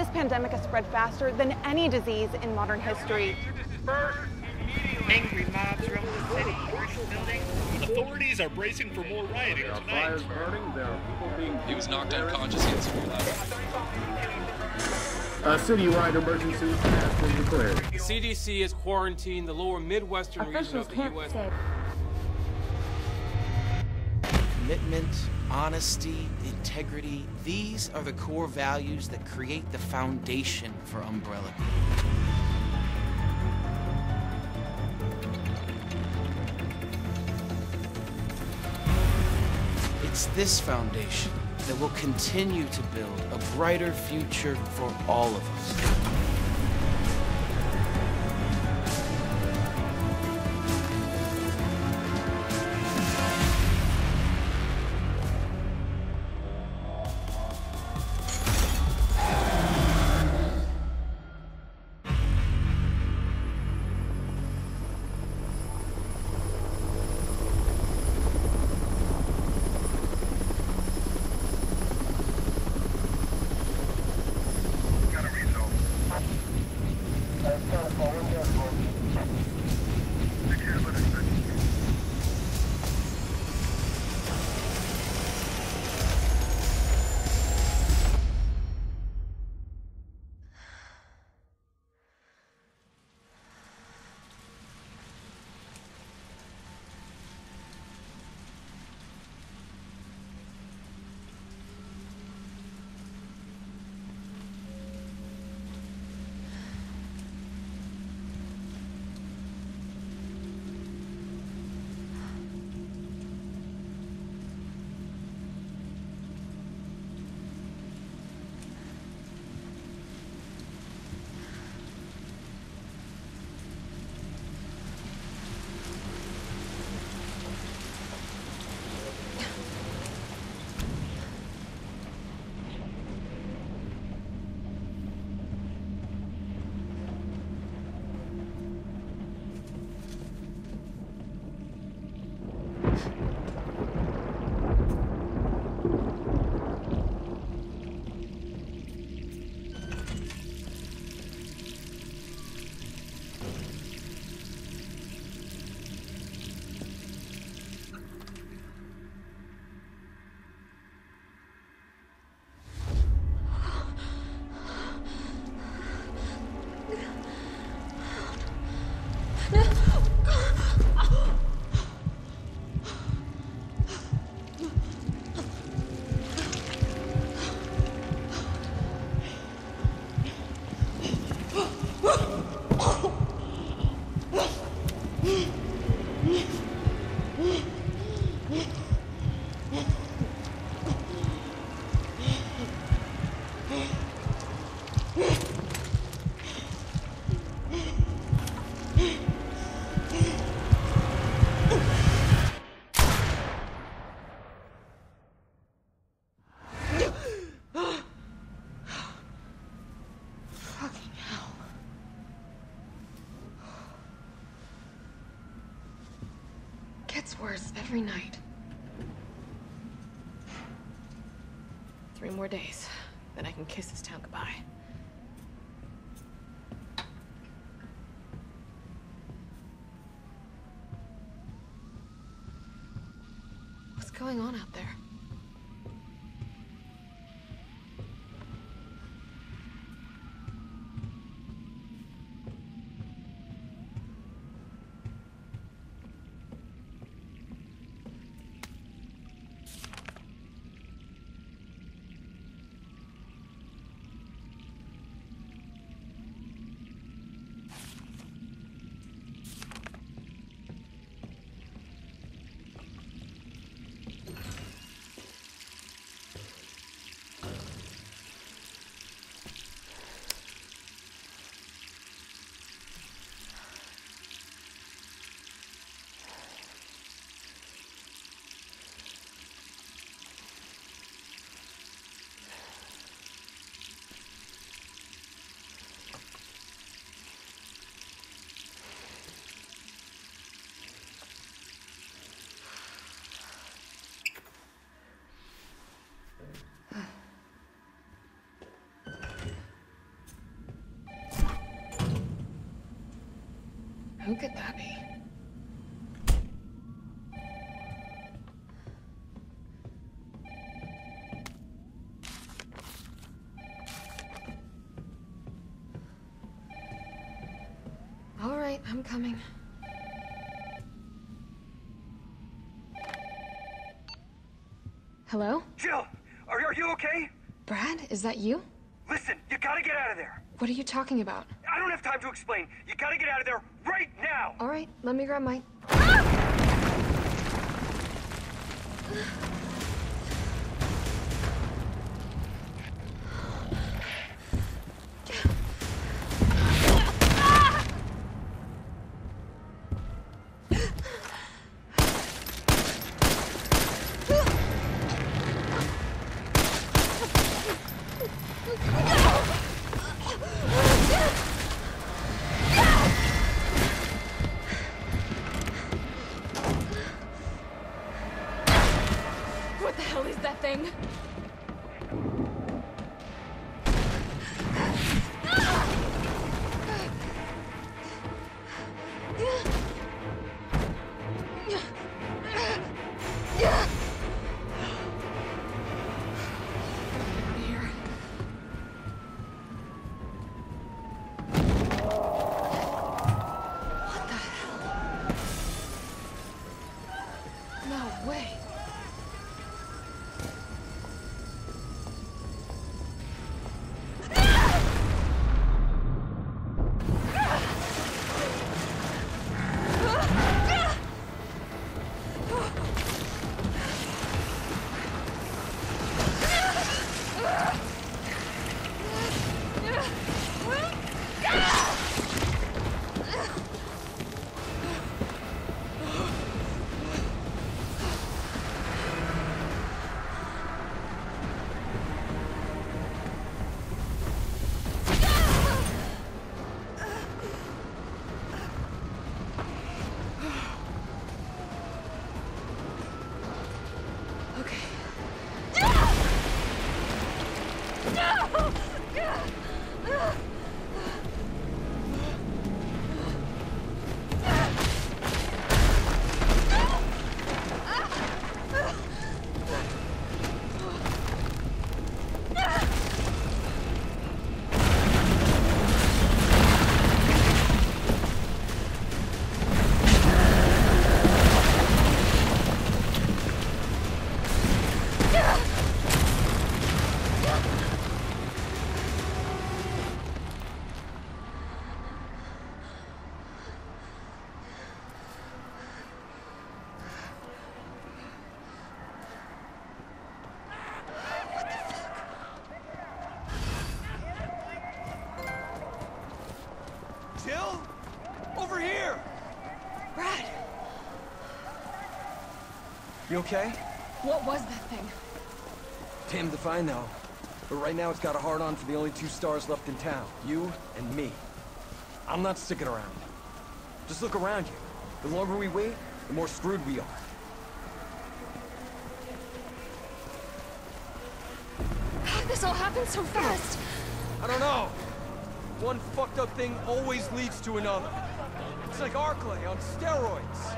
This pandemic has spread faster than any disease in modern history. Angry mobs roam the city, burning buildings. Authorities are bracing for more rioting There are tonight. fires burning. There are people being. He was knocked unconscious in school. A citywide emergency has been declared. CDC has quarantined the lower Midwestern region of the can't U.S. Commitment, honesty, integrity, these are the core values that create the foundation for Umbrella It's this foundation that will continue to build a brighter future for all of us. Every night. Three more days, then I can kiss this town goodbye. Who could that be? All right, I'm coming. Hello? Jill, are, are you okay? Brad, is that you? Listen, you gotta get out of there. What are you talking about? I don't have time to explain. You gotta get out of there now. All right, let me grab my. What okay? what was that thing? Damned if I know. But right now it's got a hard on for the only two stars left in town. You and me. I'm not sticking around. Just look around you. The longer we wait, the more screwed we are. How this all happened so fast? I don't know. One fucked up thing always leads to another. It's like Arklay on steroids.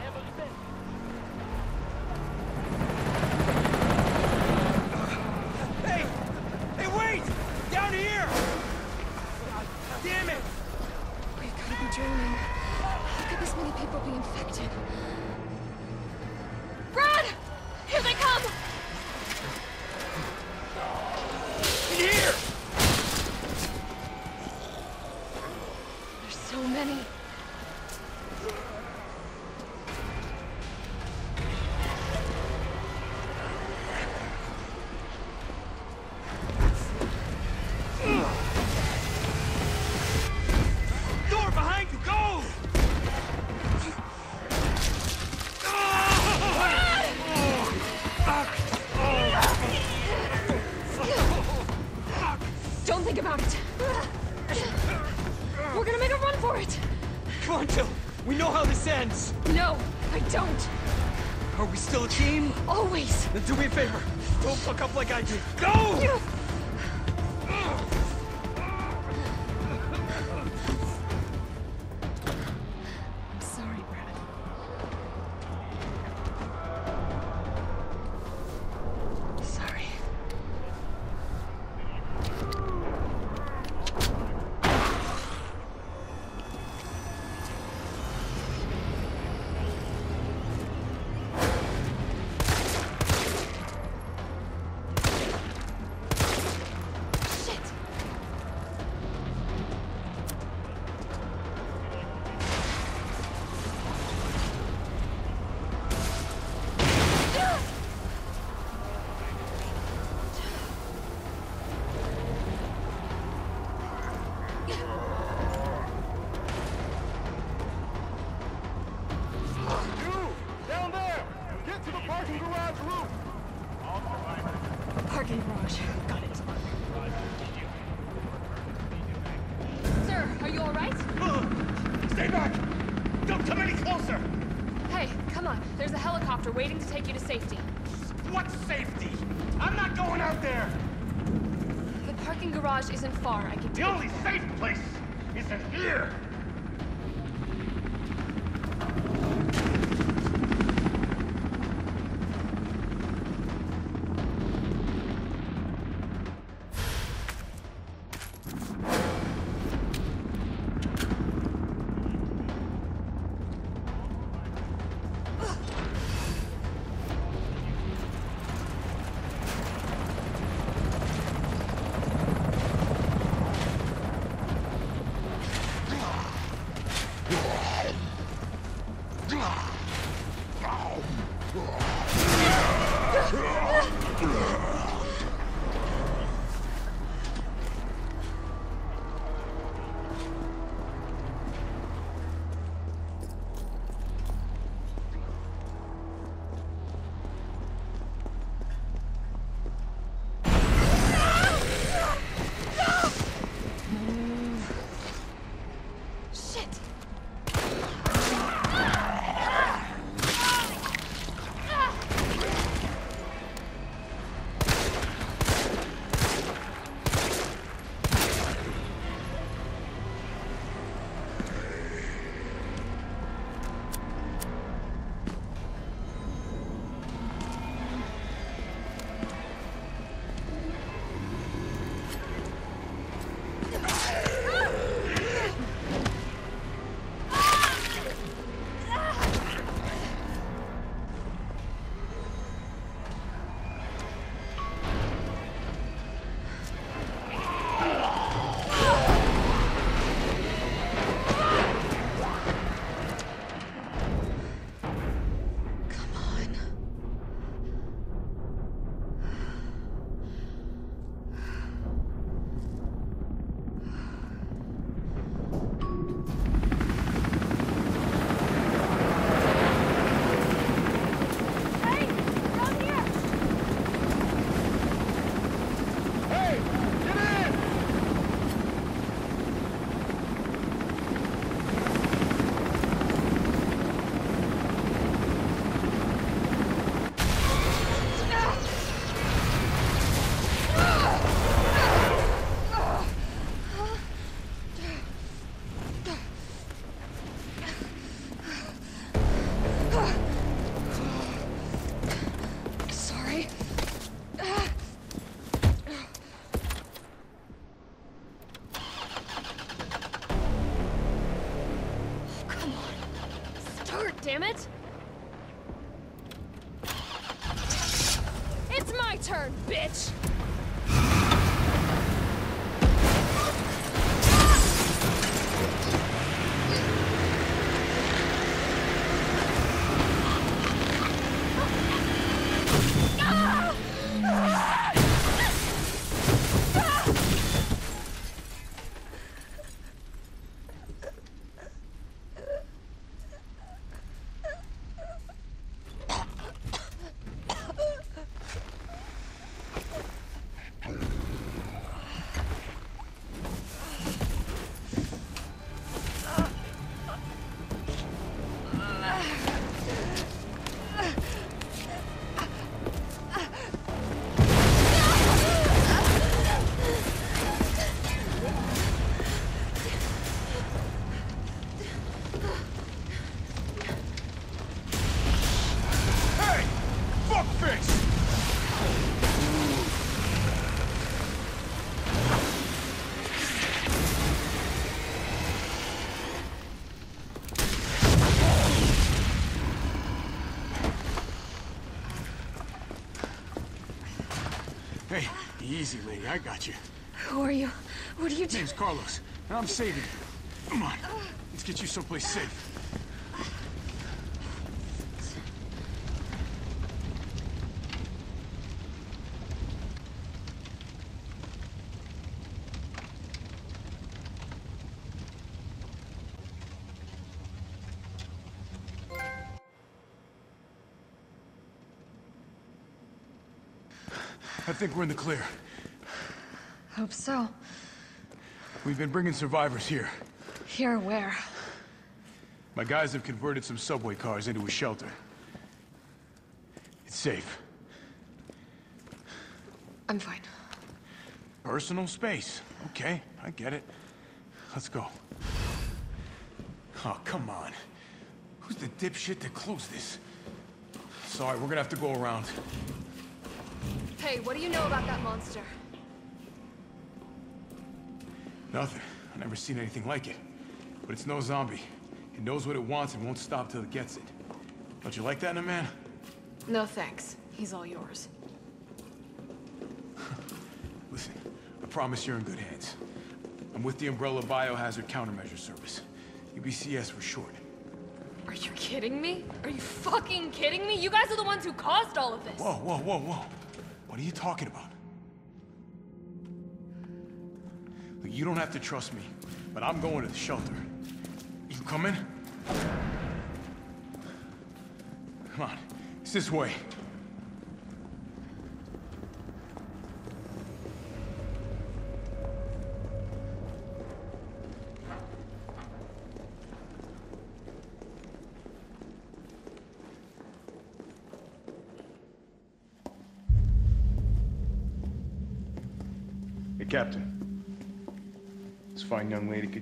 Easy, lady. I got you. Who are you? What are you doing? Name's Carlos, and I'm saving you. Come on. Let's get you someplace safe. I think we're in the clear. Hope so. We've been bringing survivors here. Here, where? My guys have converted some subway cars into a shelter. It's safe. I'm fine. Personal space. Okay, I get it. Let's go. Oh, come on. Who's the dipshit that closed this? Sorry, we're gonna have to go around. Hey, what do you know about that monster? Never seen anything like it. But it's no zombie. It knows what it wants and won't stop till it gets it. Don't you like that in a man? No thanks. He's all yours. Listen, I promise you're in good hands. I'm with the Umbrella Biohazard Countermeasure Service. UBCS for short. Are you kidding me? Are you fucking kidding me? You guys are the ones who caused all of this. Whoa, whoa, whoa, whoa. What are you talking about? Look, you don't have to trust me, but I'm going to the shelter. You coming? Come on, it's this way. Hey, Captain. This fine young lady could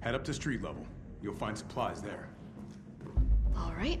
Head up to street level. You'll find supplies there. All right.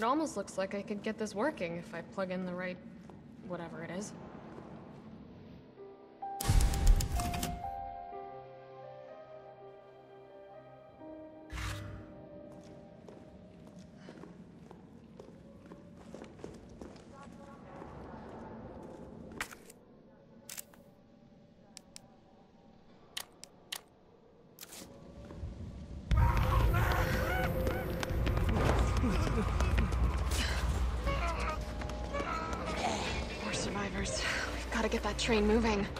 It almost looks like I could get this working if I plug in the right... train moving.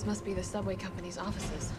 This must be the subway company's offices.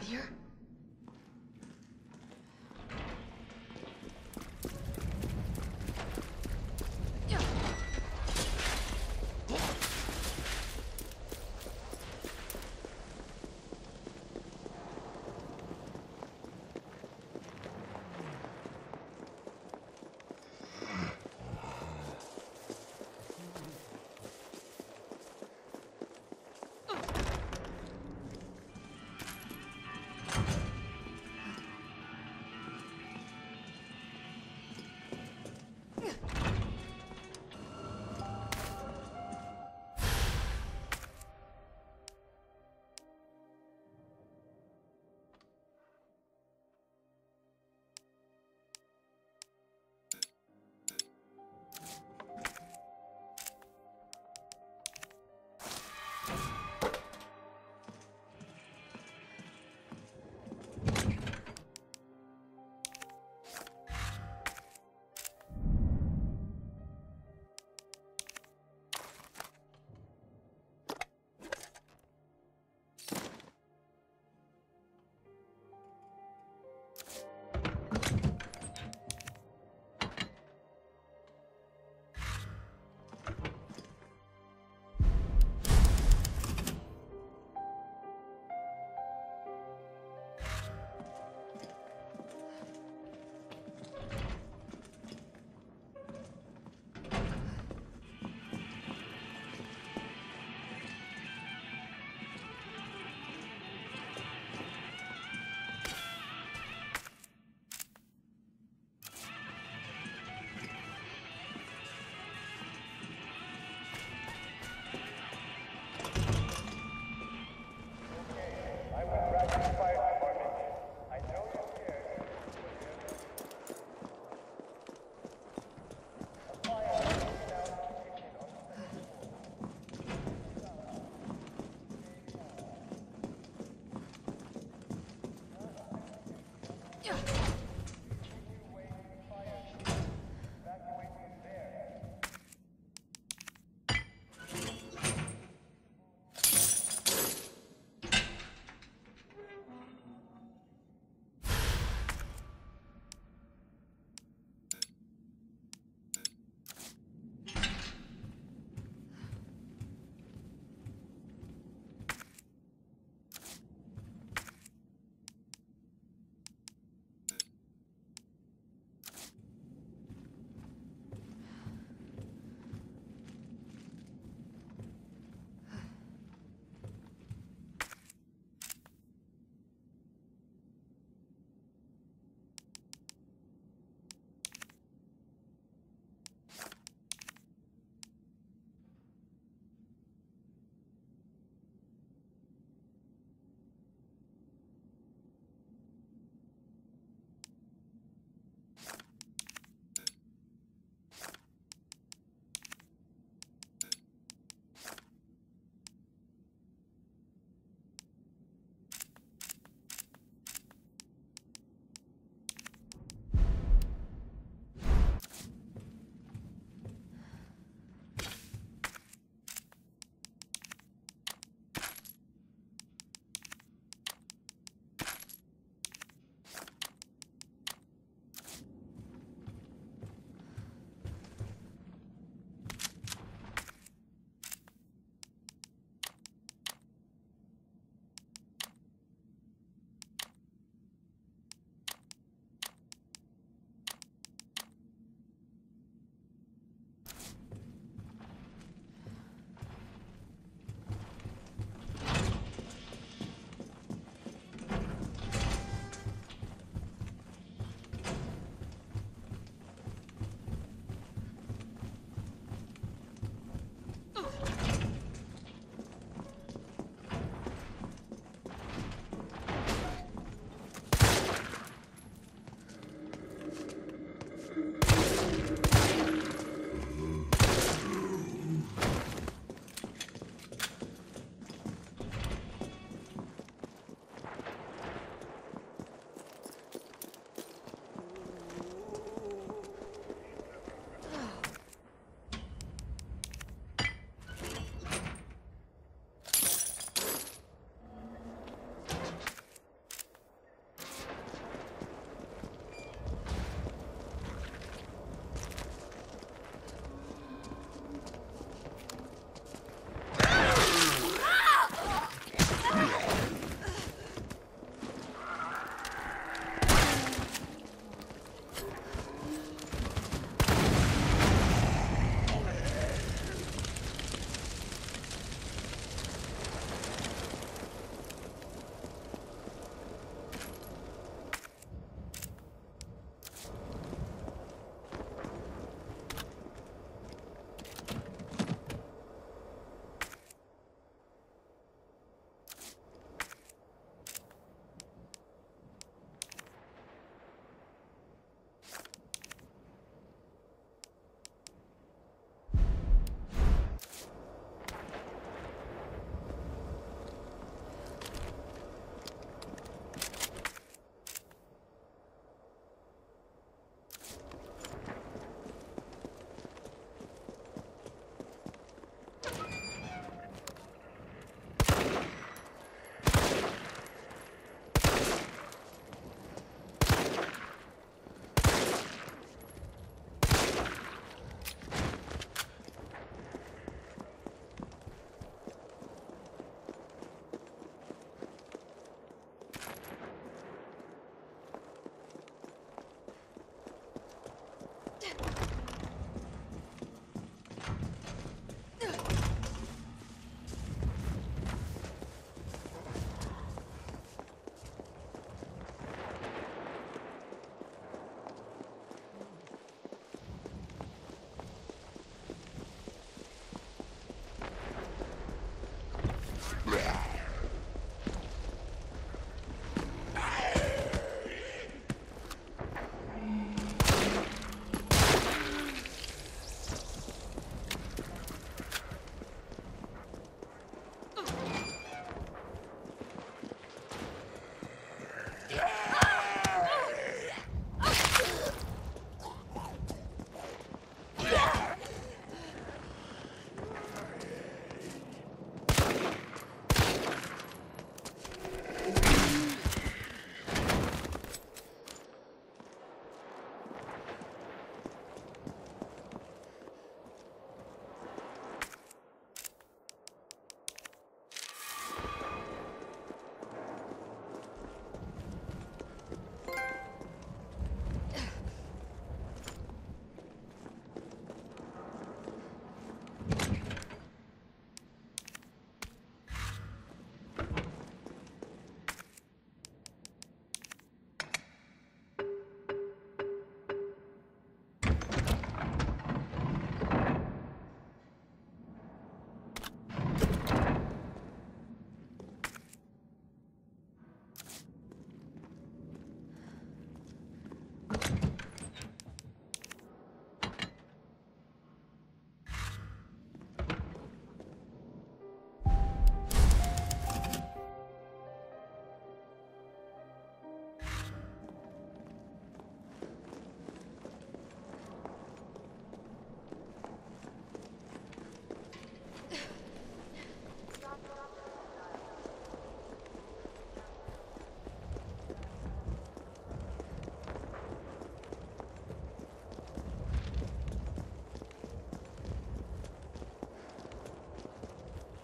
Is someone Yeah. Yeah.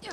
Yeah.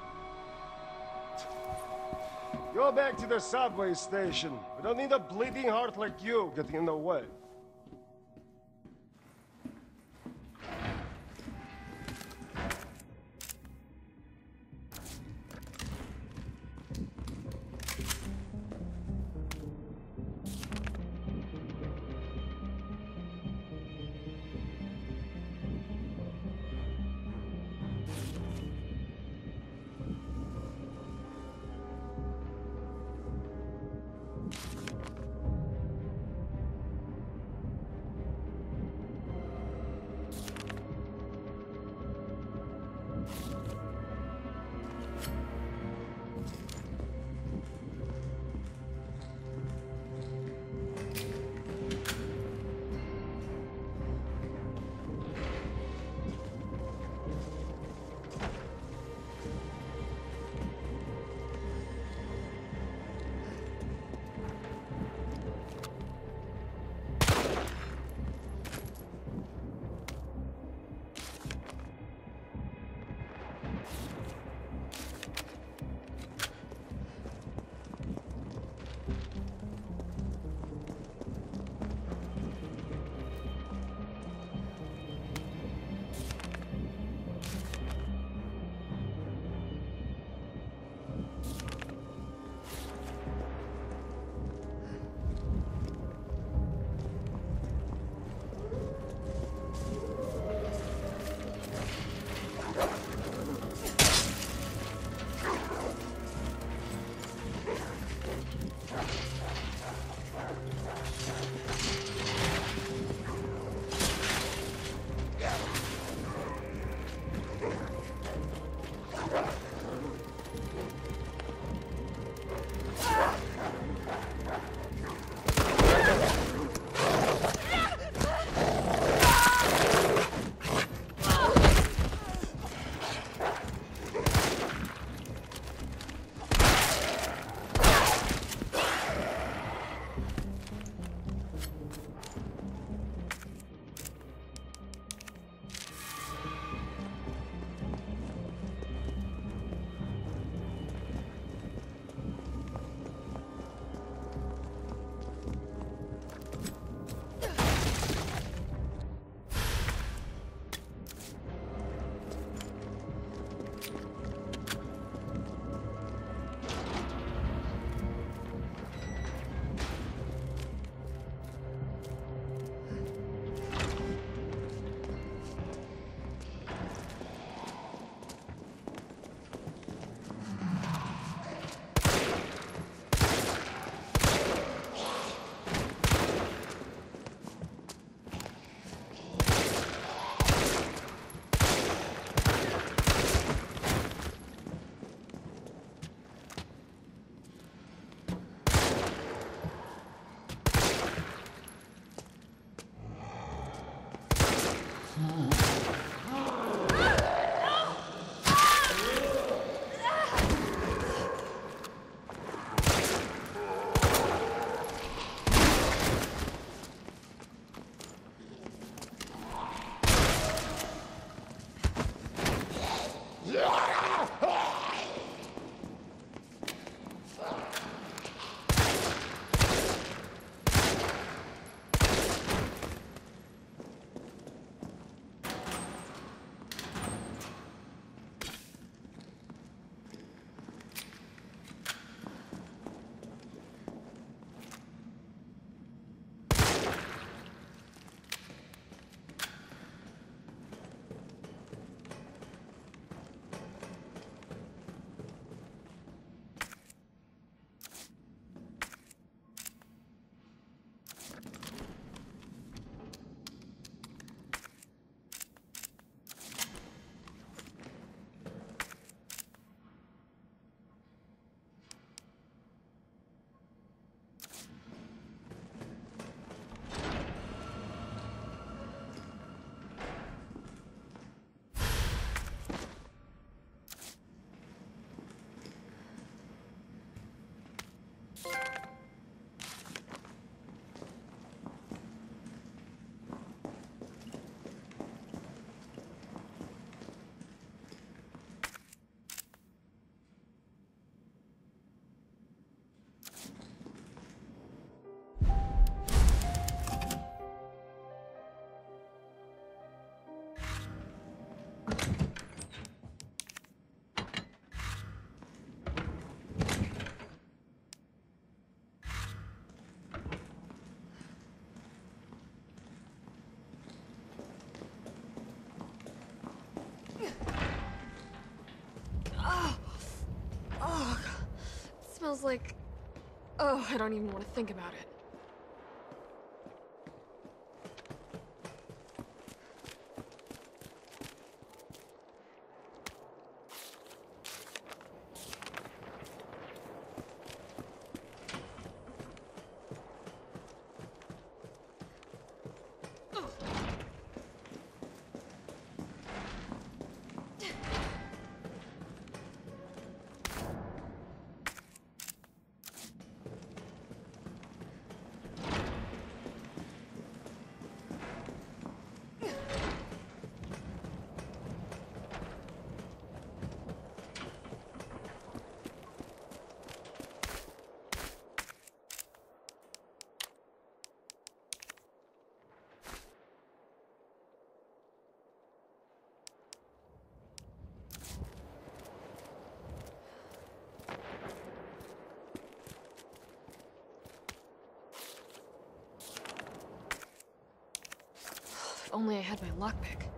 Go back to the subway station. We don't need a bleeding heart like you getting in the way. Like... Oh, I don't even want to think about it. If only I had my lockpick.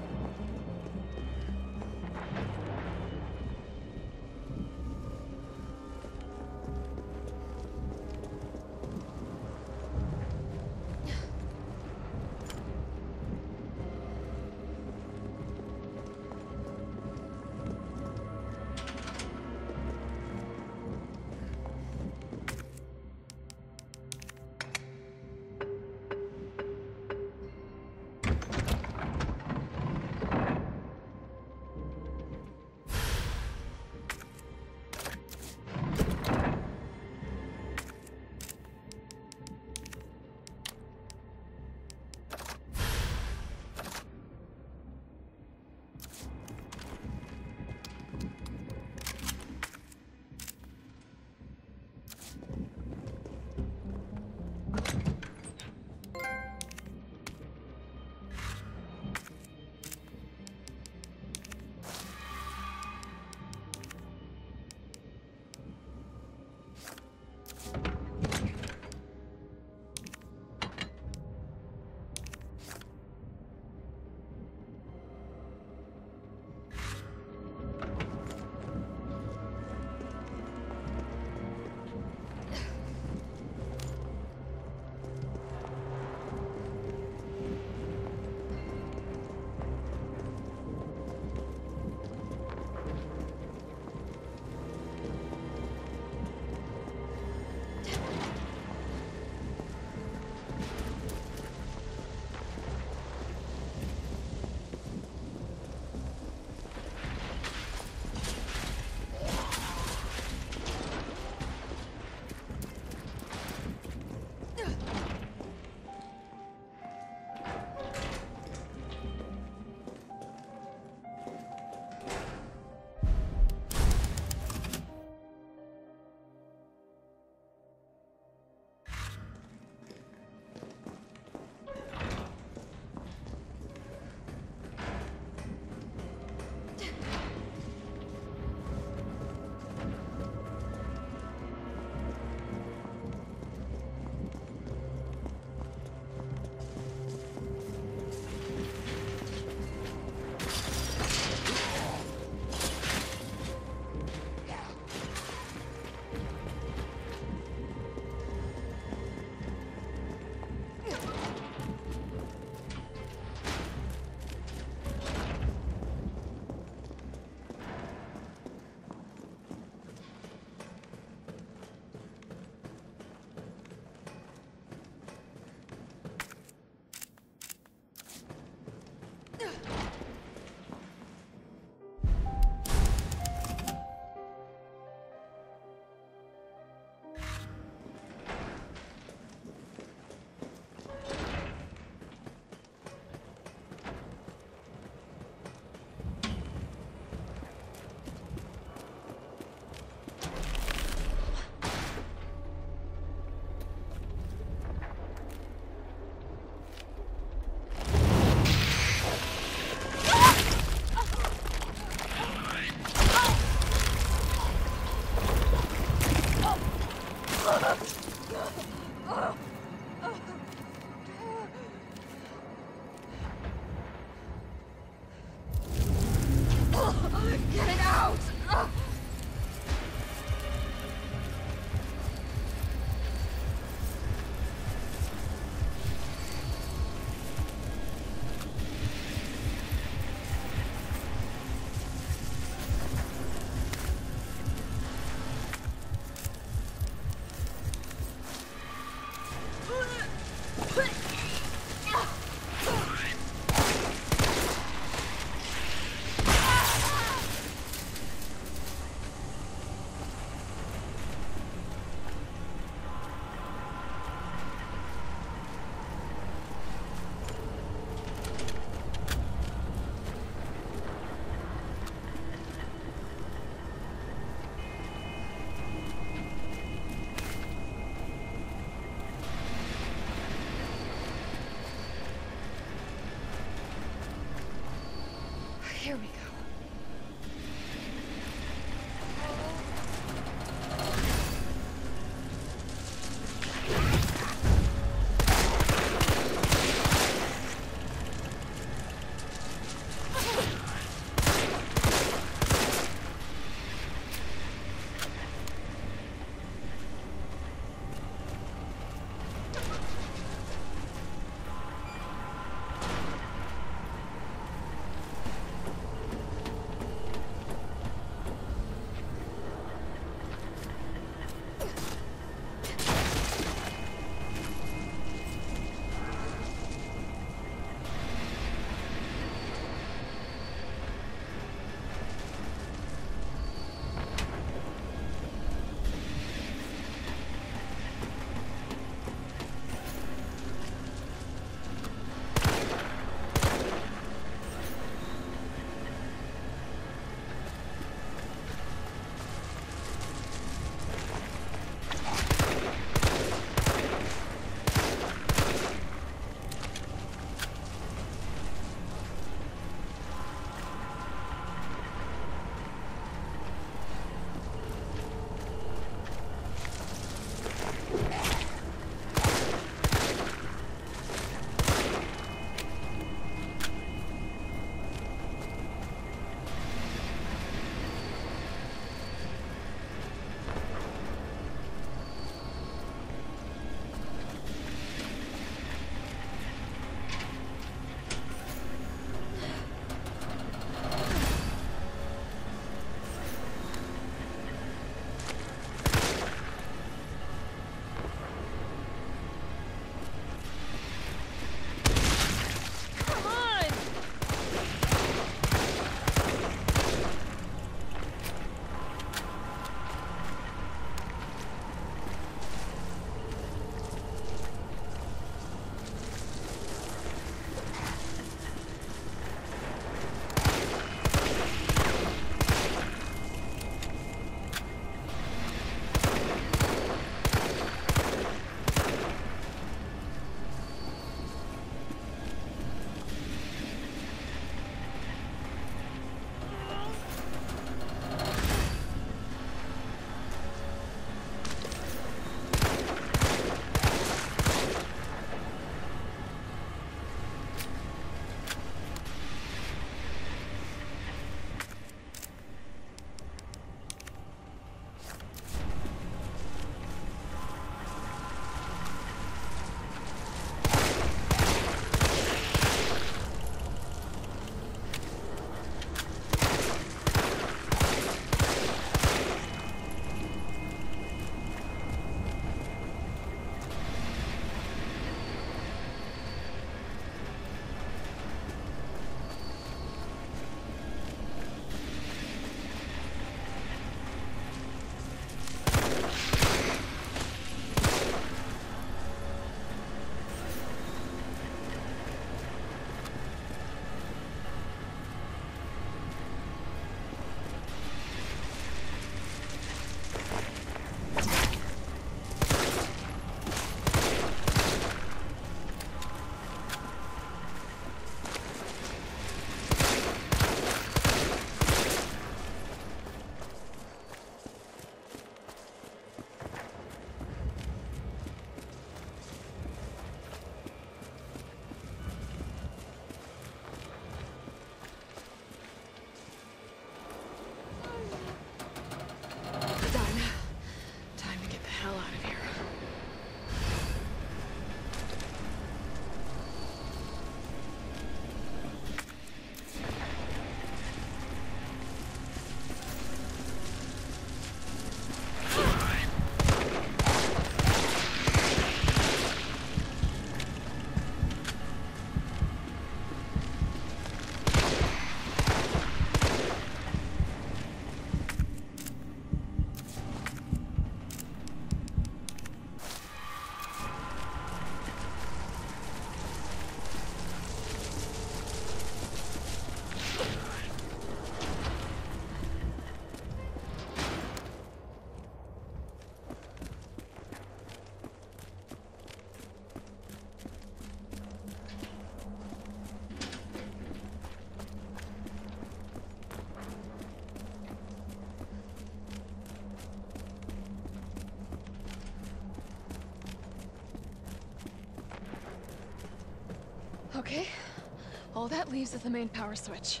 All that leaves is the main power switch.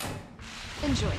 Enjoy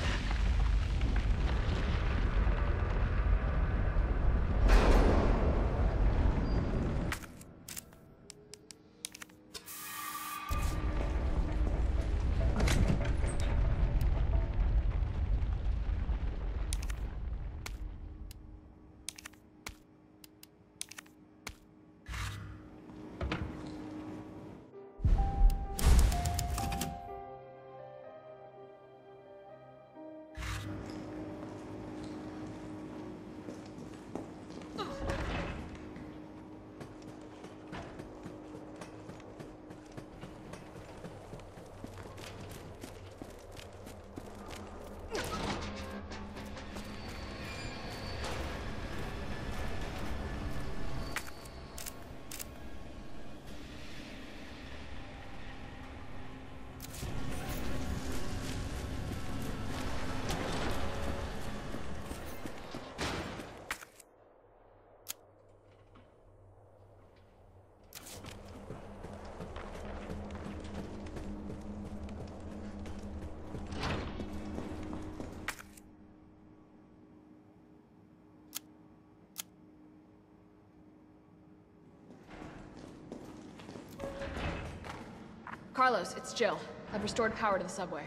Carlos, it's Jill. I've restored power to the subway.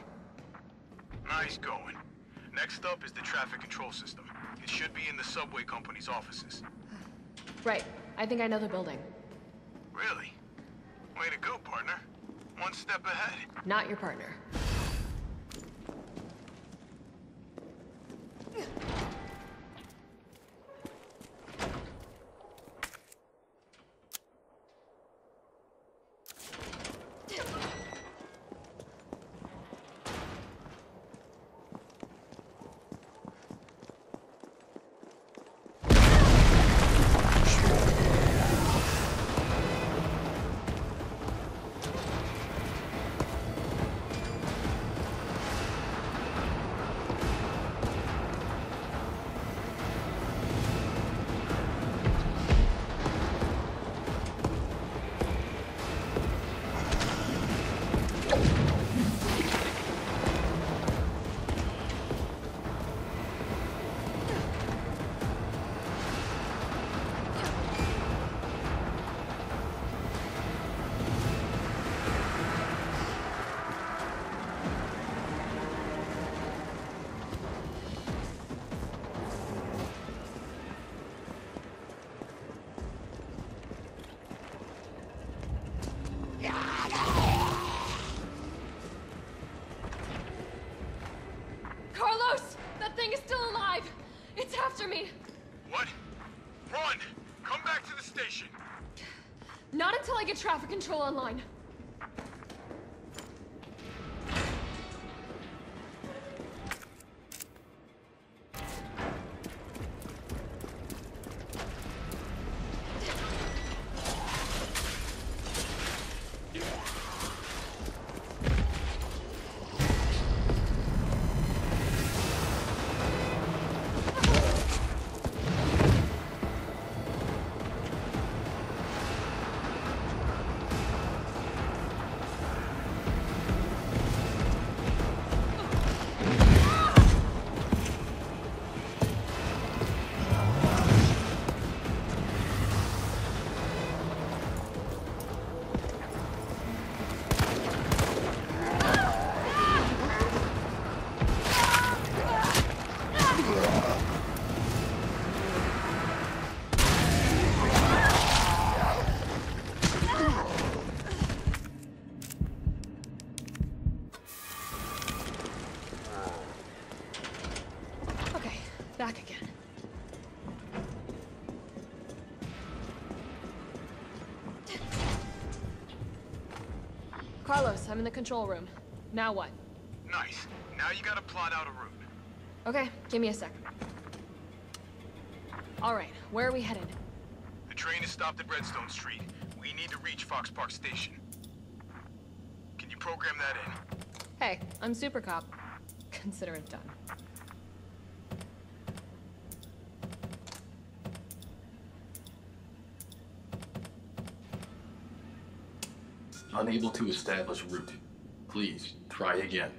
Nice going. Next up is the traffic control system. It should be in the subway company's offices. Right. I think I know the building. Really? Way to go, partner. One step ahead. Not your partner. Traffic control online. I'm in the control room. Now what? Nice. Now you gotta plot out a route. Okay, give me a sec. All right, where are we headed? The train is stopped at Redstone Street. We need to reach Fox Park Station. Can you program that in? Hey, I'm Super Cop. Consider it done. Unable to establish route. Please, try again.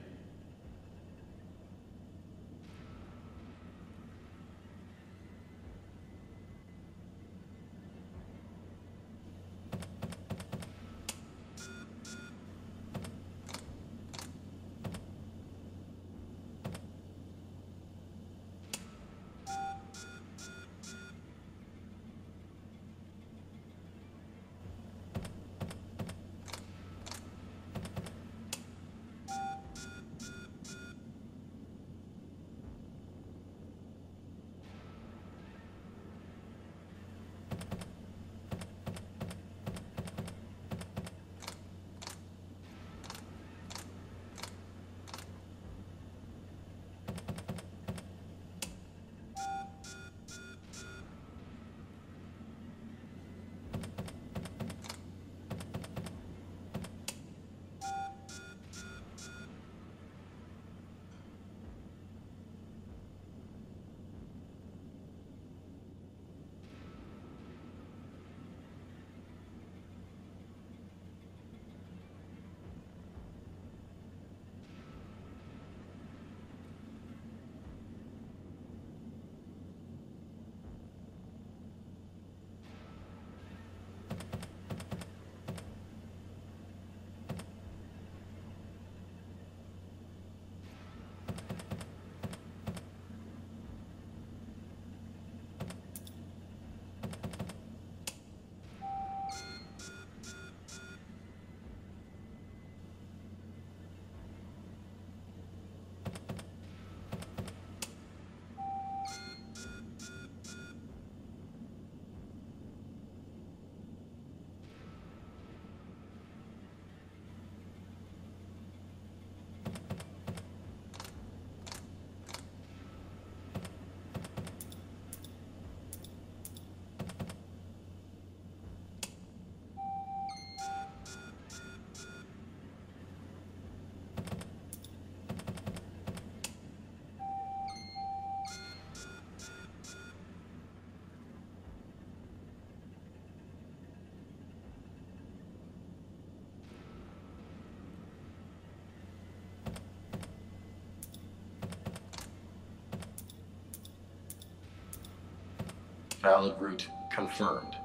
Valid route confirmed.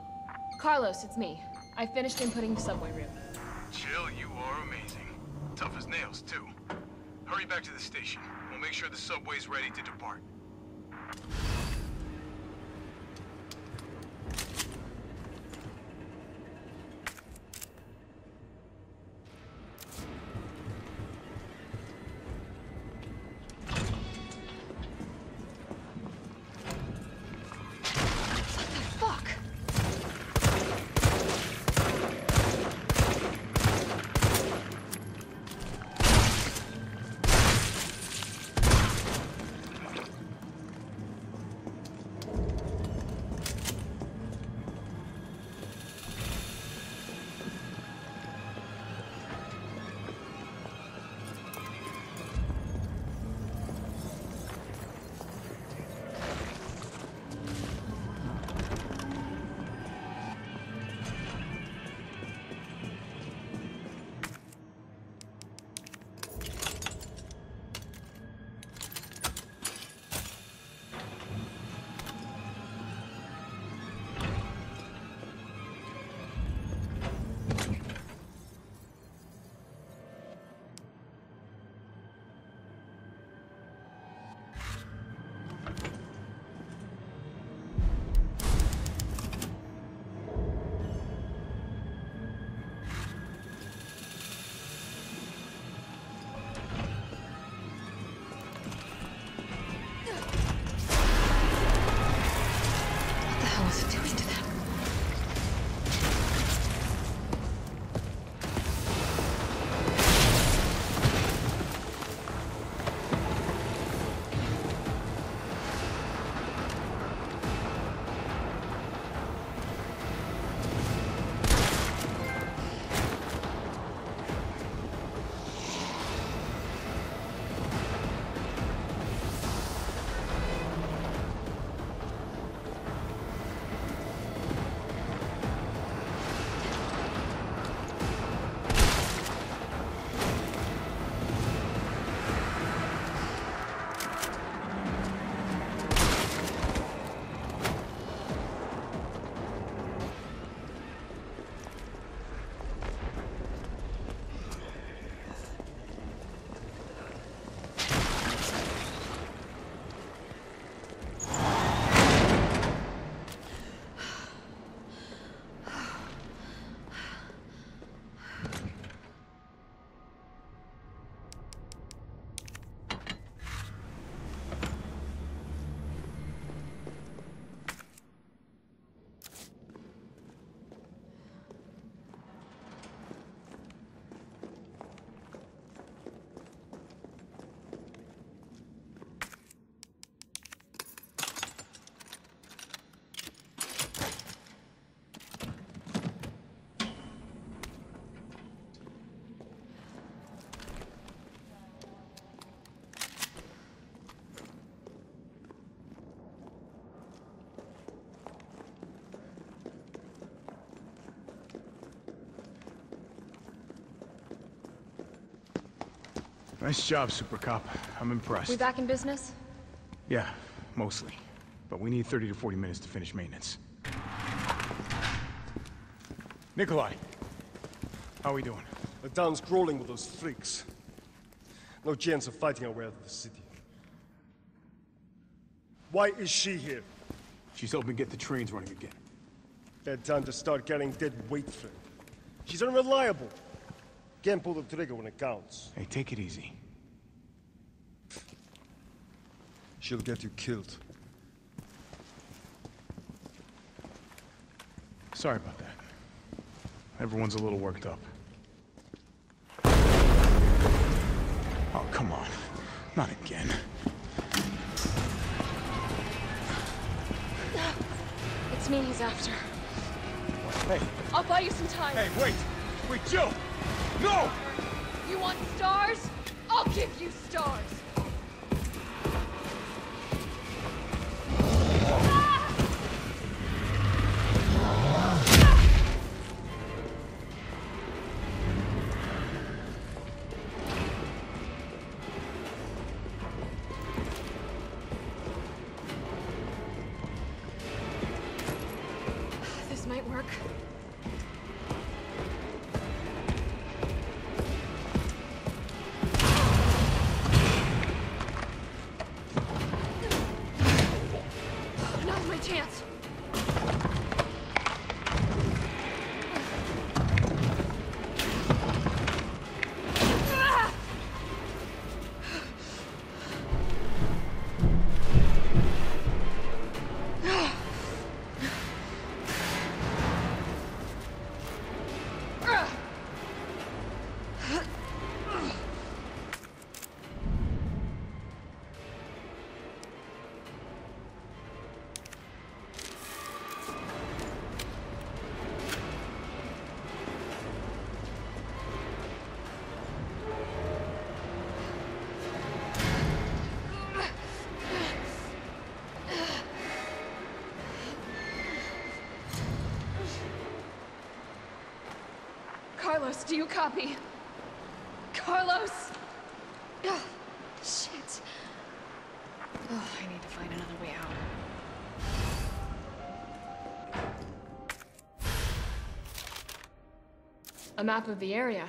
Carlos, it's me. I finished inputting the subway route. Jill, you are amazing. Tough as nails, too. Hurry back to the station. We'll make sure the subway's ready to depart. Nice job, Super Cop. I'm impressed. We back in business? Yeah, mostly. But we need 30 to 40 minutes to finish maintenance. Nikolai, how are we doing? The town's crawling with those freaks. No chance of fighting our way out of the city. Why is she here? She's helping get the trains running again. Bad time to start carrying dead weight, friend. She's unreliable. Can't pull the trigger when it counts. Hey, take it easy. She'll get you killed. Sorry about that. Everyone's a little worked up. Oh, come on. Not again. It's me he's after. Hey, I'll buy you some time. hey, wait! Wait, Jill! No! You want stars? I'll give you stars. Carlos, do you copy? Carlos! Ugh, shit. Oh, I need to find another way out. A map of the area.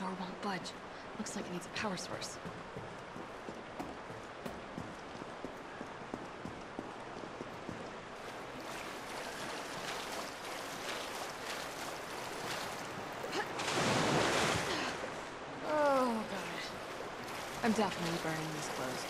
Door won't budge. Looks like it needs a power source. Oh, God. I'm definitely burning these clothes.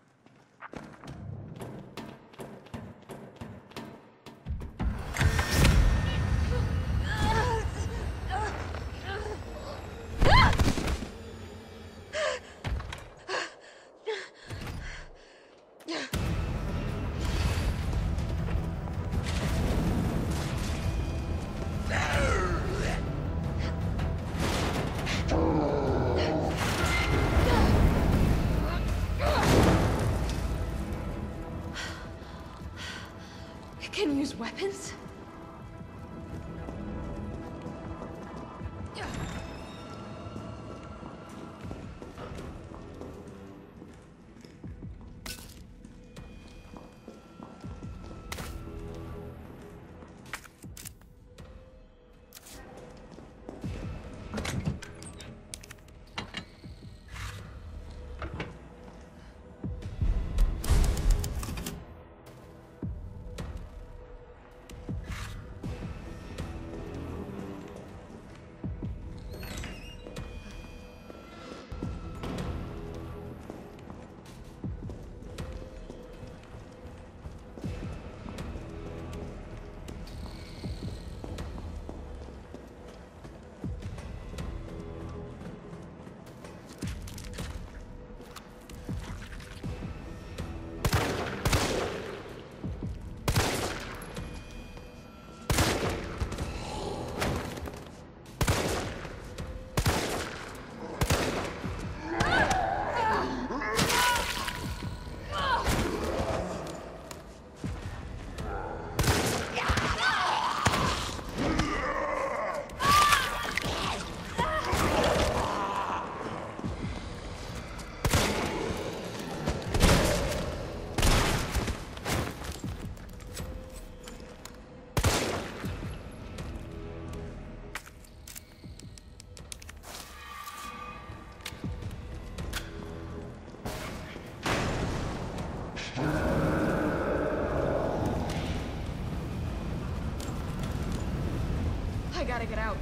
I gotta out.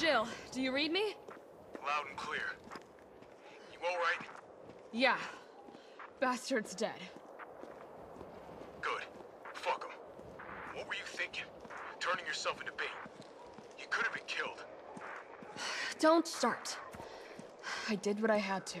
Jill. Do you read me? Loud and clear. You alright? Yeah. Bastard's dead. Good. Fuck him. What were you thinking? Turning yourself into bait. You could have been killed. Don't start. I did what I had to.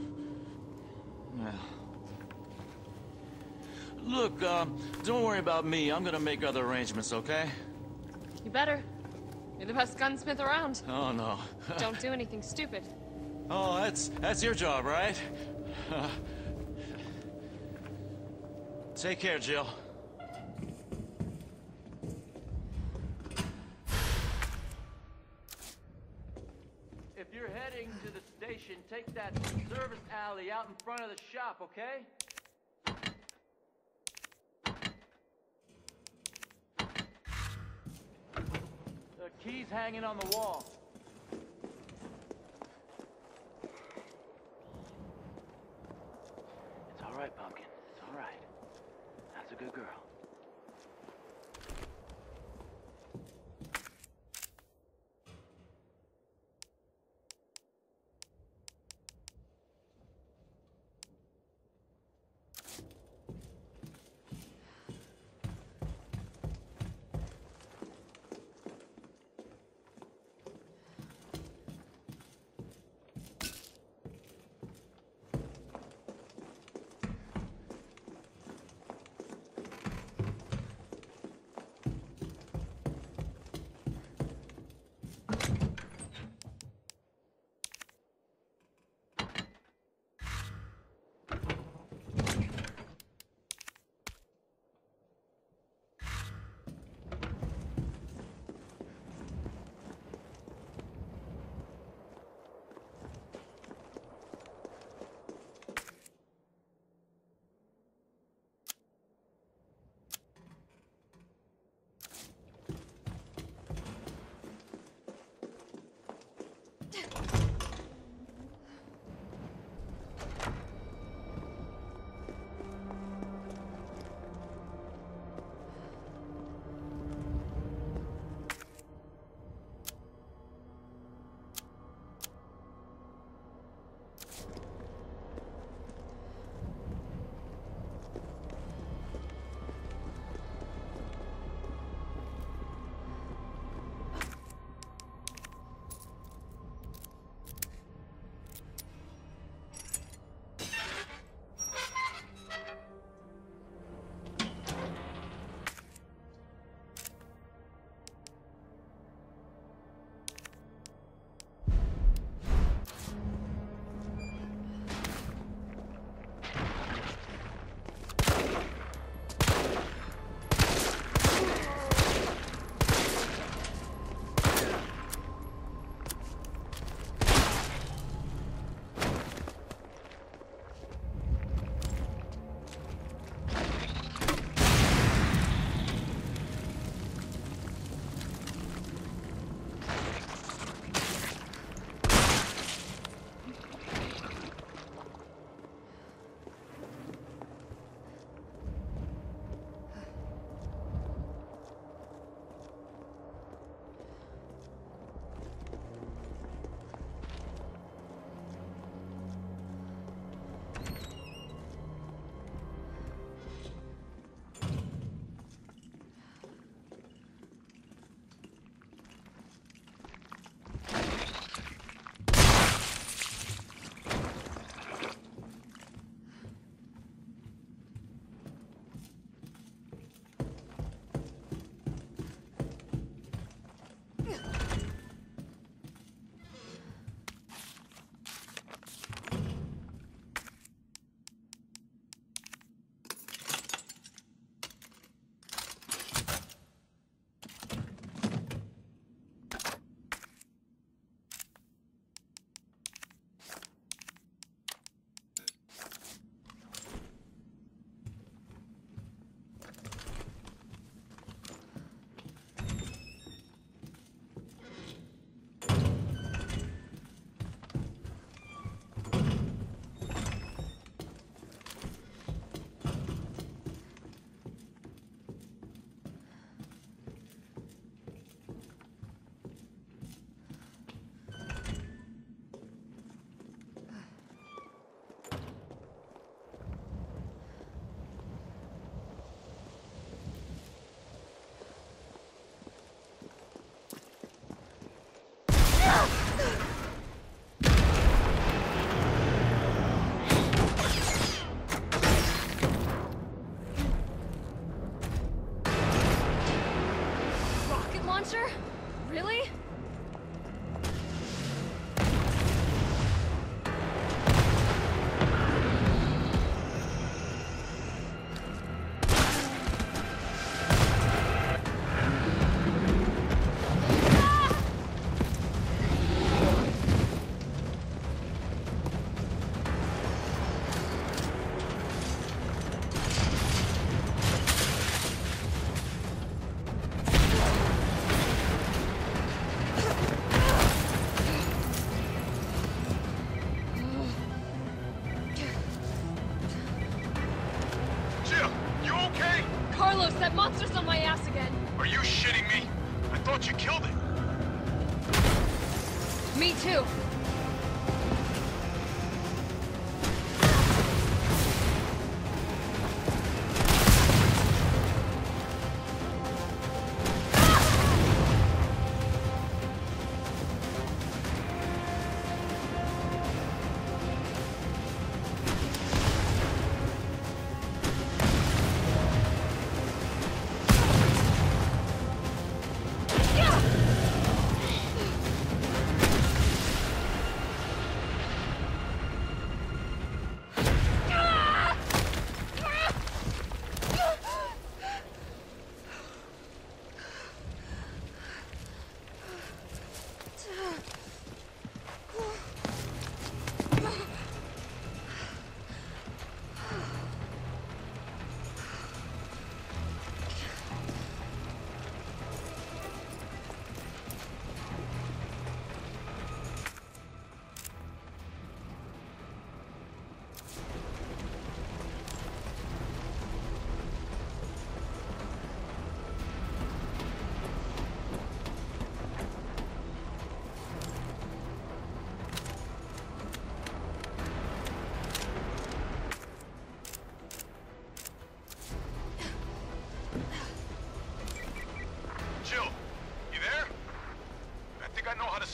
Look, um, don't worry about me. I'm gonna make other arrangements, okay? You better. You're the best gunsmith around. Oh, no. Don't do anything stupid. oh, that's, that's your job, right? Take care, Jill. If you're heading to the station, take that service alley out in front of the shop, okay? Key's hanging on the wall. Ugh.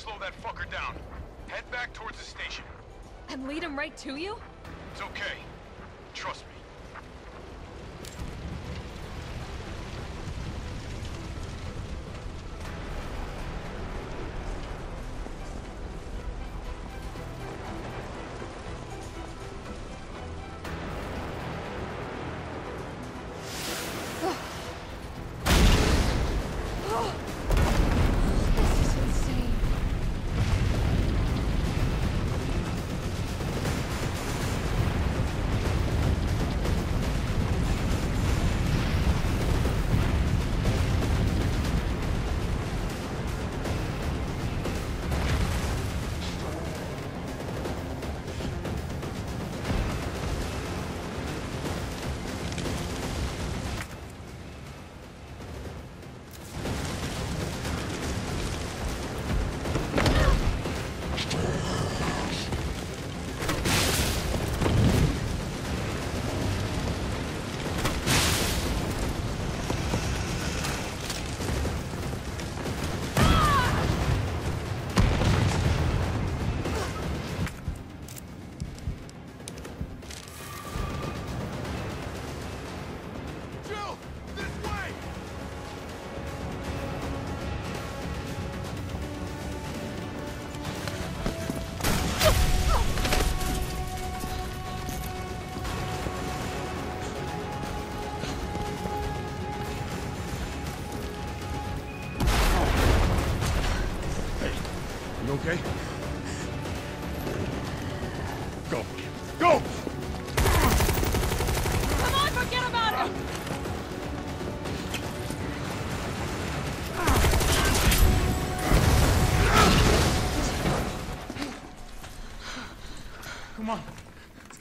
slow that fucker down. Head back towards the station. And lead him right to you?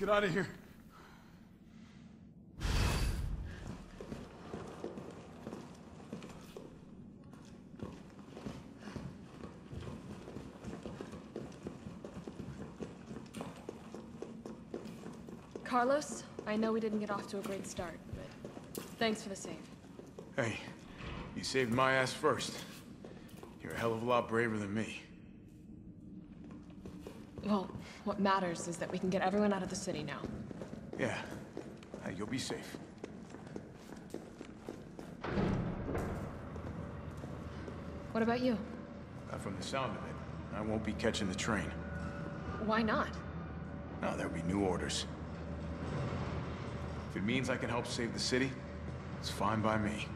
Get out of here. Carlos, I know we didn't get off to a great start, but thanks for the save. Hey, you saved my ass first. You're a hell of a lot braver than me. Well, what matters is that we can get everyone out of the city now. Yeah. Hey, you'll be safe. What about you? Uh, from the sound of it, I won't be catching the train. Why not? No, there'll be new orders. If it means I can help save the city, it's fine by me.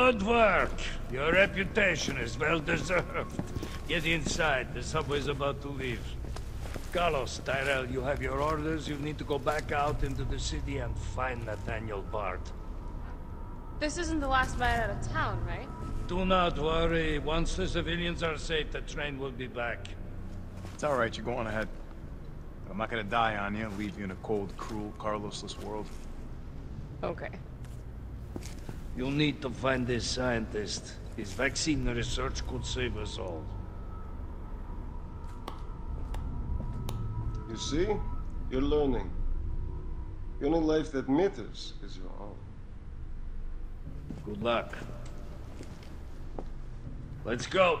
Good work. Your reputation is well deserved. Get inside. The subway's about to leave. Carlos, Tyrell, you have your orders. You need to go back out into the city and find Nathaniel Bard. This isn't the last ride out of town, right? Do not worry. Once the civilians are safe, the train will be back. It's all right, you go on ahead. I'm not gonna die on you, leave you in a cold, cruel, Carlosless world. Okay. You'll need to find this scientist. His vaccine research could save us all. You see? You're learning. The only life that matters is your own. Good luck. Let's go.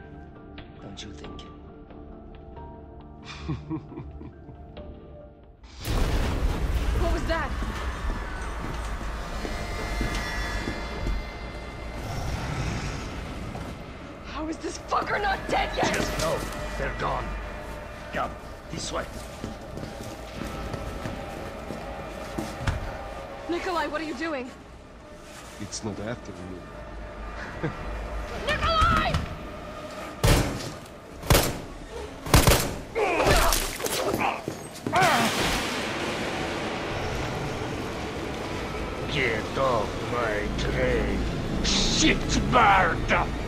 Don't you think? What was that? How is this fucker not dead yet? Just know they're gone. Come, this way. Nikolai, what are you doing? It's not after you. Nikolai! Off my train. Shit, bird!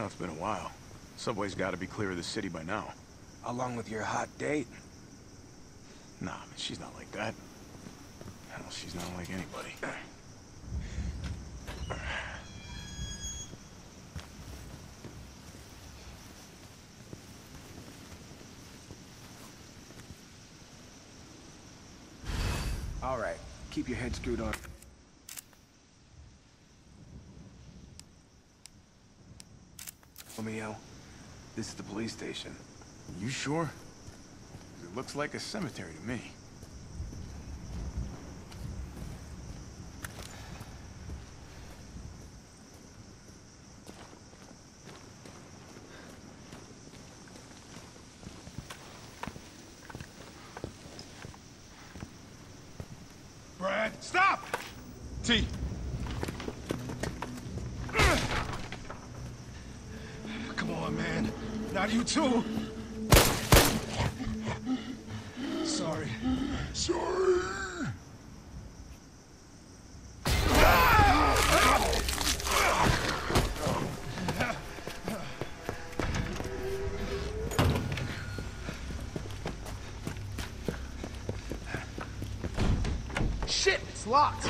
Oh, it's been a while. Subway's gotta be clear of the city by now. Along with your hot date. Nah, man, she's not like that. Hell, she's not like anybody. All right, keep your head screwed on. This is the police station. You sure? It looks like a cemetery to me. Brad, stop! T. Come on, man. Not you too. Sorry. Sorry. Shit, it's locked.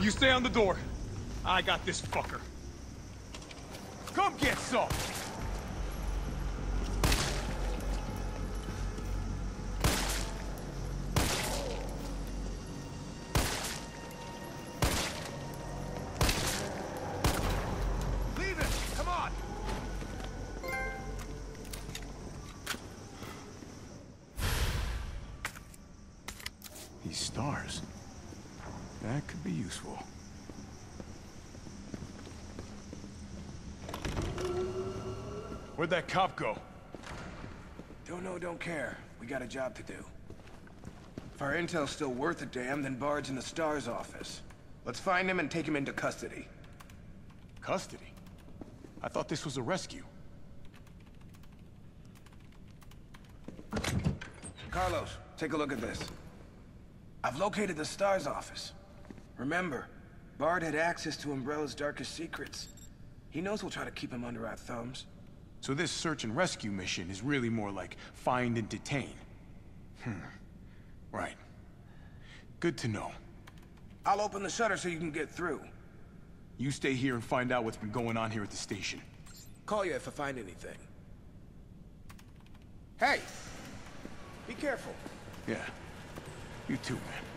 You stay on the door. I got this fucker. Come that cop go? Don't know, don't care. We got a job to do. If our intel's still worth a damn, then Bard's in the STARS office. Let's find him and take him into custody. Custody? I thought this was a rescue. Carlos, take a look at this. I've located the STARS office. Remember, Bard had access to Umbrella's darkest secrets. He knows we'll try to keep him under our thumbs. So this search and rescue mission is really more like find and detain. Hmm. Right. Good to know. I'll open the shutter so you can get through. You stay here and find out what's been going on here at the station. Call you if I find anything. Hey! Be careful. Yeah. You too, man.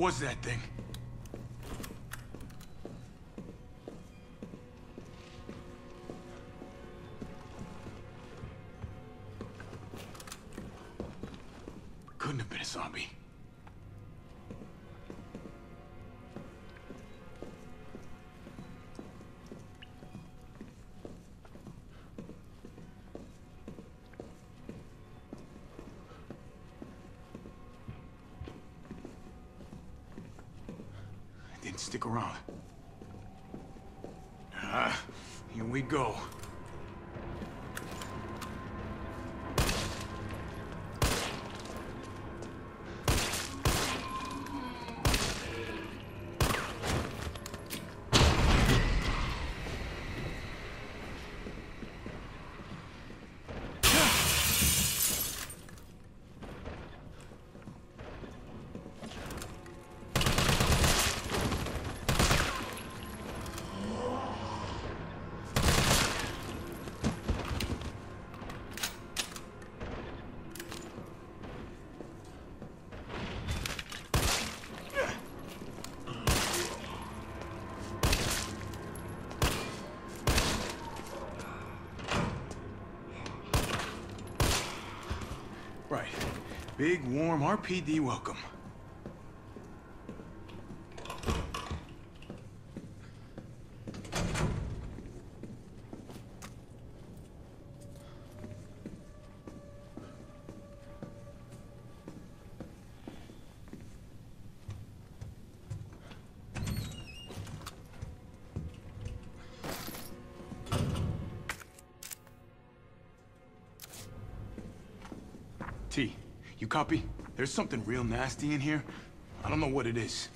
Was that thing? Stick around. Ah, here we go. Big, warm RPD welcome. Copy? There's something real nasty in here. I don't know what it is.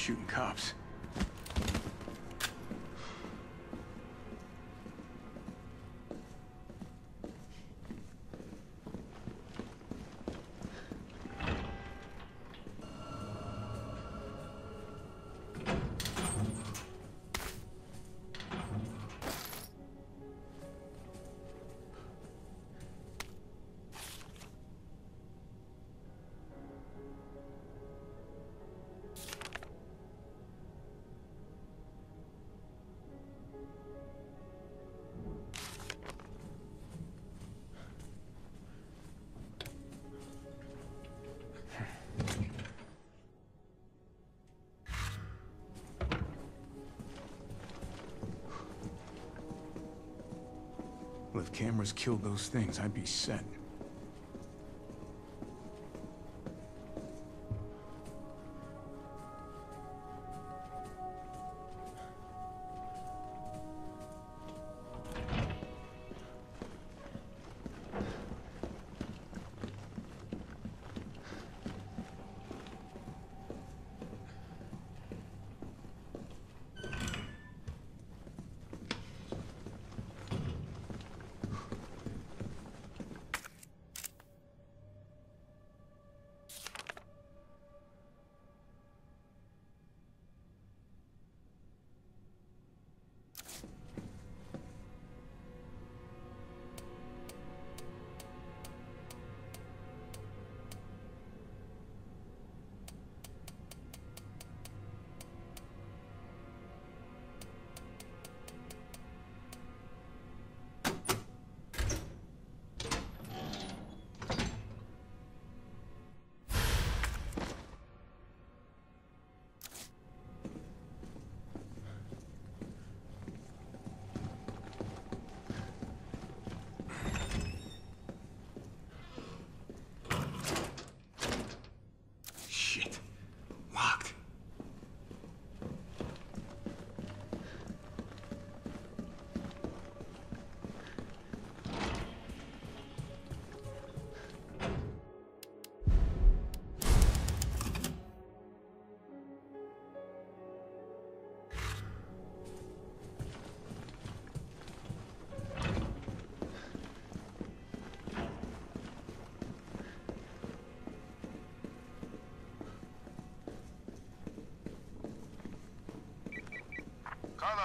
shooting cops. Well, if cameras killed those things, I'd be set.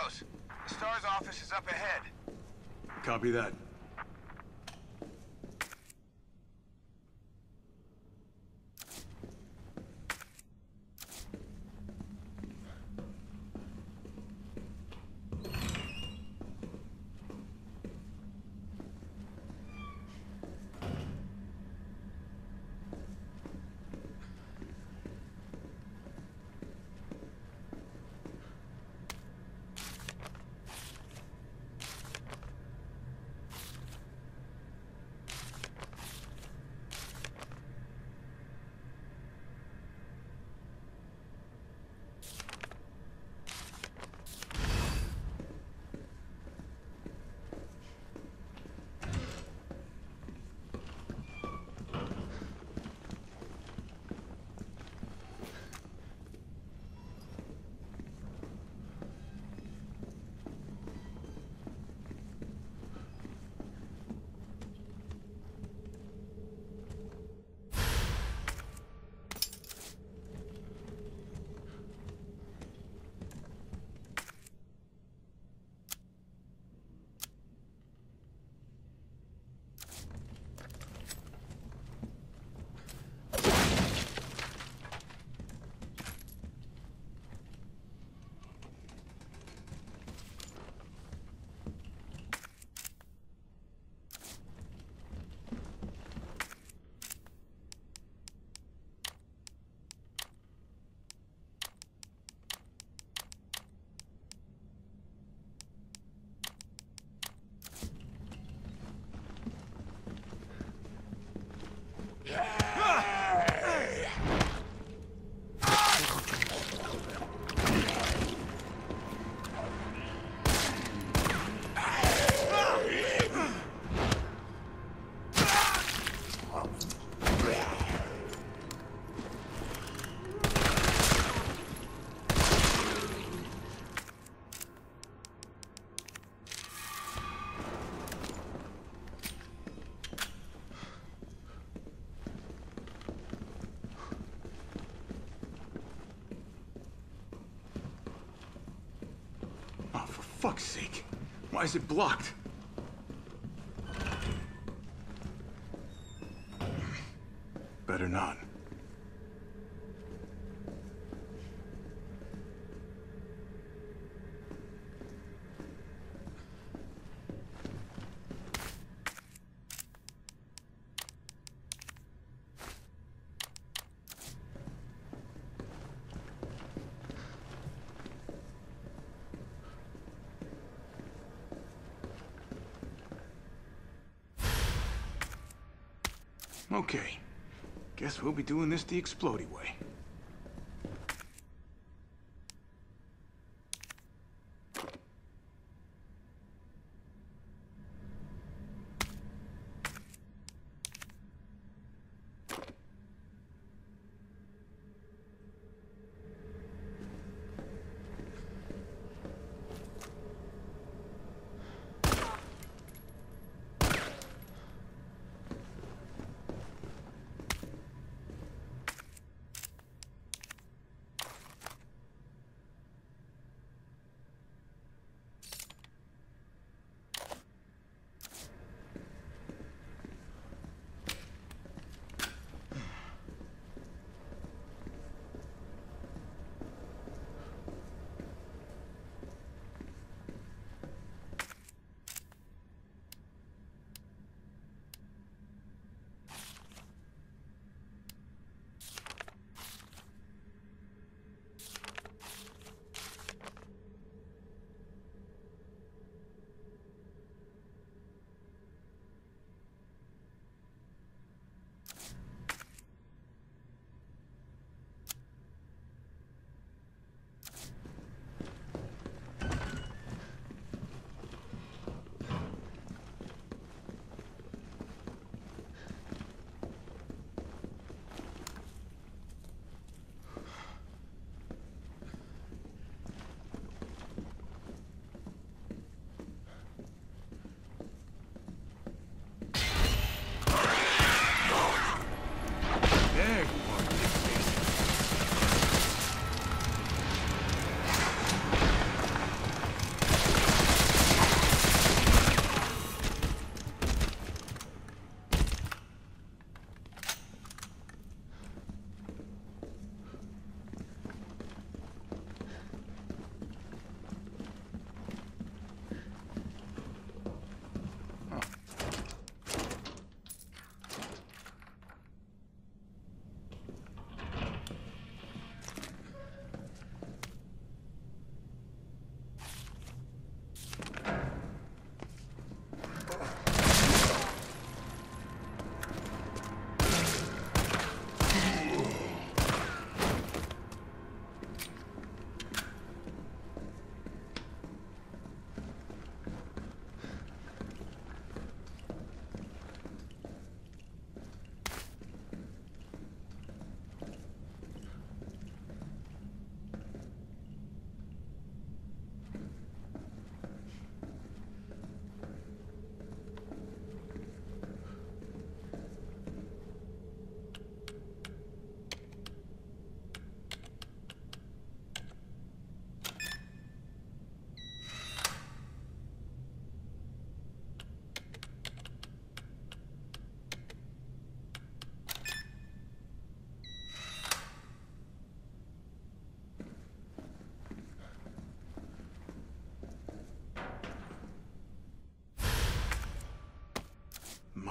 The STARS office is up ahead. Copy that. Fuck's sake. Why is it blocked? Better not. Okay. We'll be doing this the explodey way.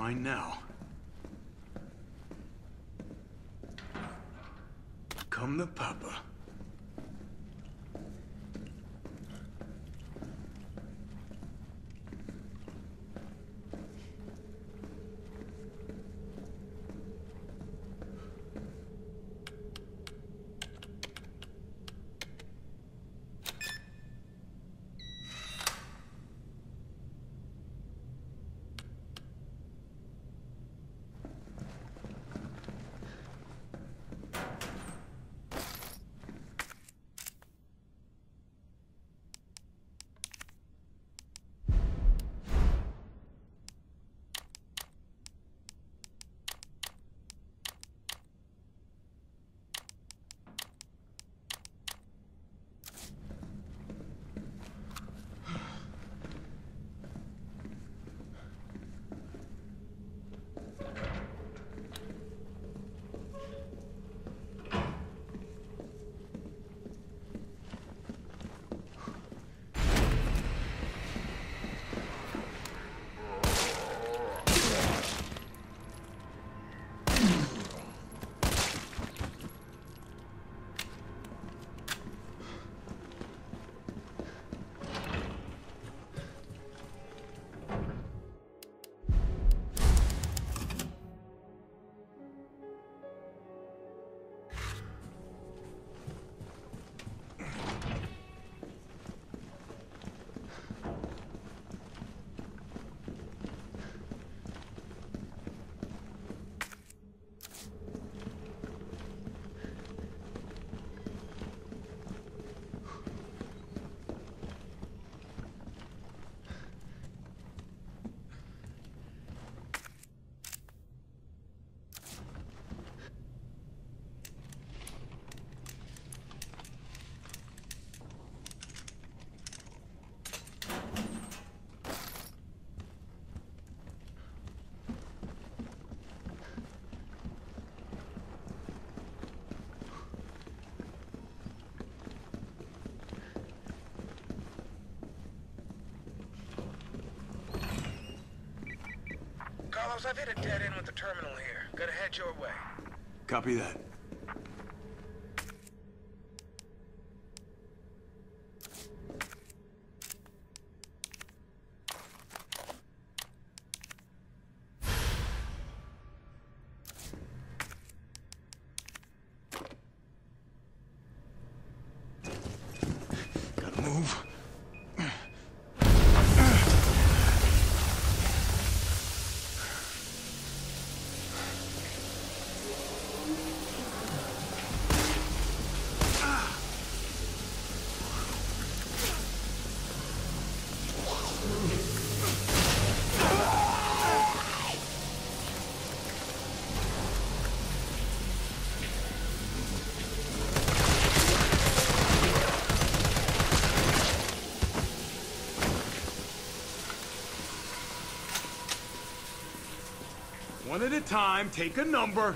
Mine now. Come the papa. I've hit a dead end with the terminal here. Gotta head your way. Copy that. Time, take a number.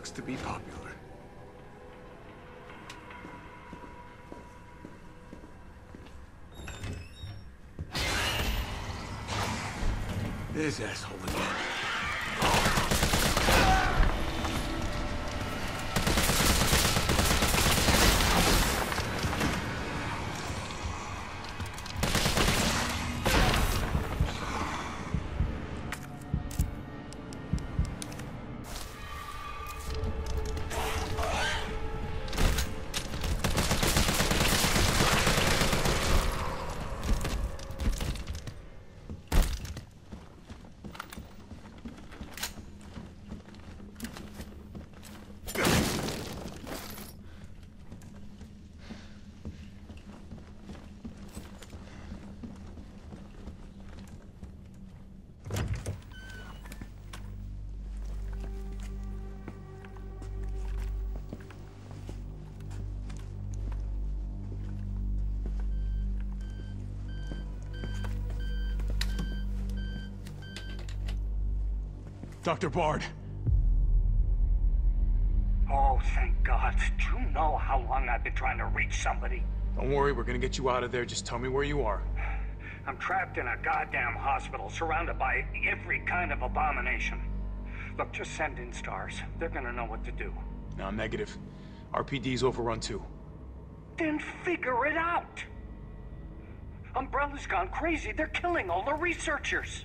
Sucks to be popular. This asshole Dr. Bard. Oh, thank God. Do you know how long I've been trying to reach somebody? Don't worry, we're gonna get you out of there. Just tell me where you are. I'm trapped in a goddamn hospital, surrounded by every kind of abomination. Look, just send in STARS. They're gonna know what to do. No, negative. RPD's overrun too. Then figure it out! Umbrella's gone crazy. They're killing all the researchers.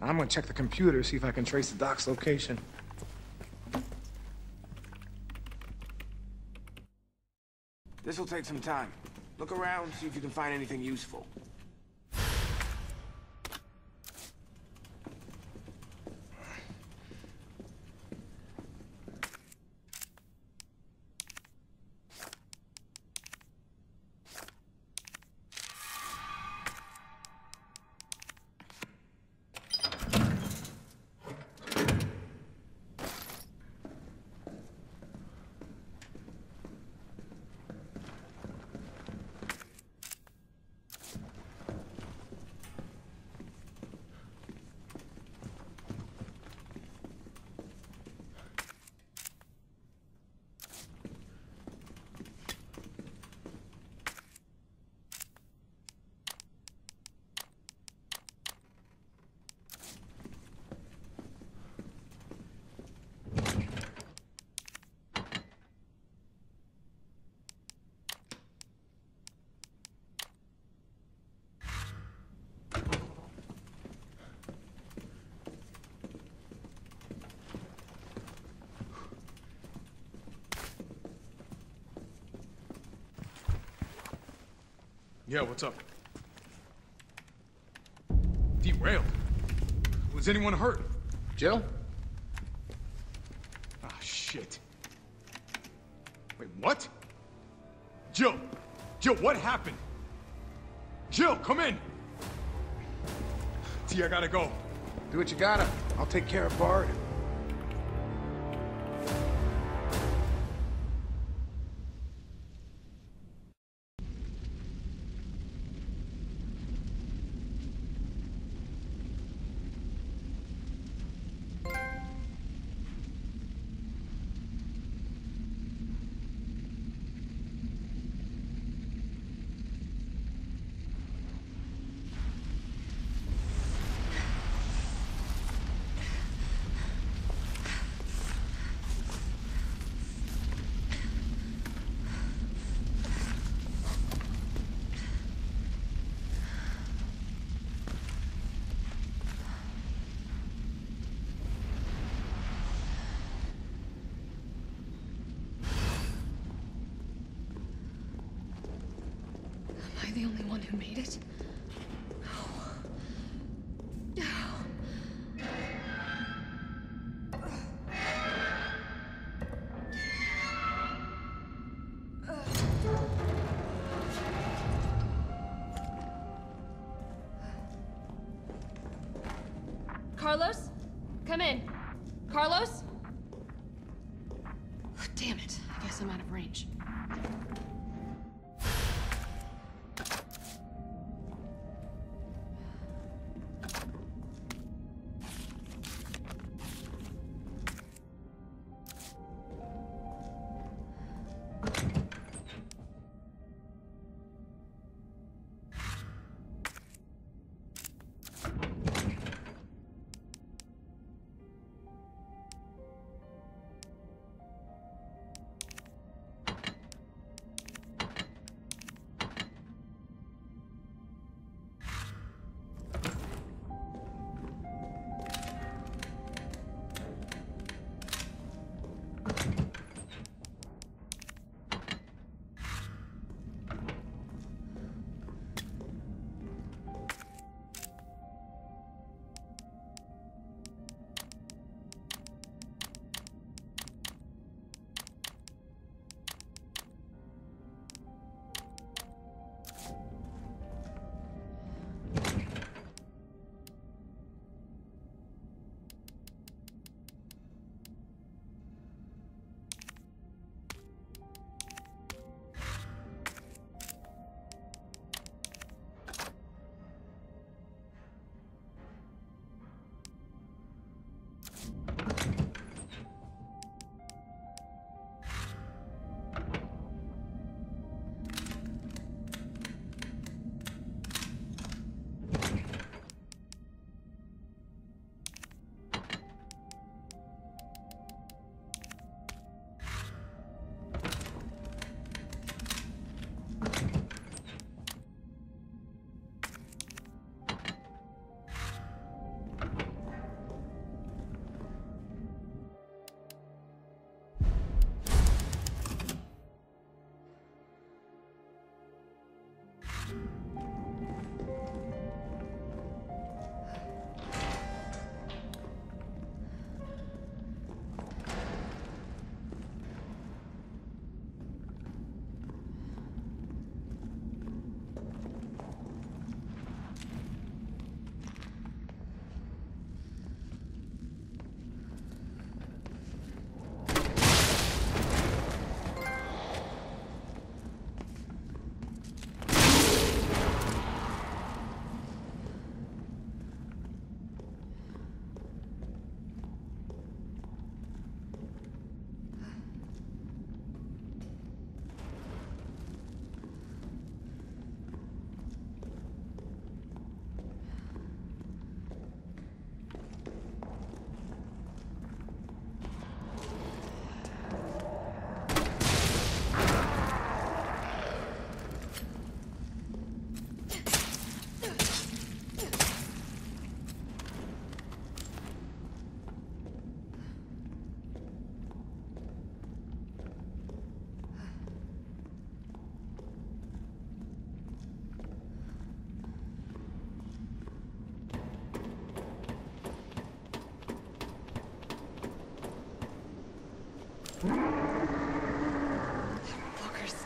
I'm gonna check the computer, see if I can trace the doc's location. This'll take some time. Look around, see if you can find anything useful. Yeah, what's up? Derailed? Was anyone hurt? Jill? Ah, shit. Wait, what? Jill! Jill, what happened? Jill, come in! T, I gotta go. Do what you gotta. I'll take care of Bard.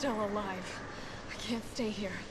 Still alive. I can't stay here.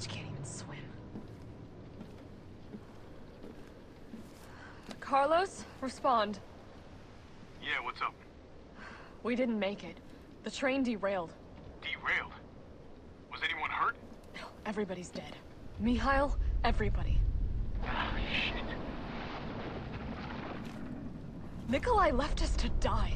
Bitch can't even swim. Carlos, respond. Yeah, what's up? We didn't make it. The train derailed. Derailed? Was anyone hurt? No, everybody's dead. Mikhail, everybody. Ah, shit. Nikolai left us to die.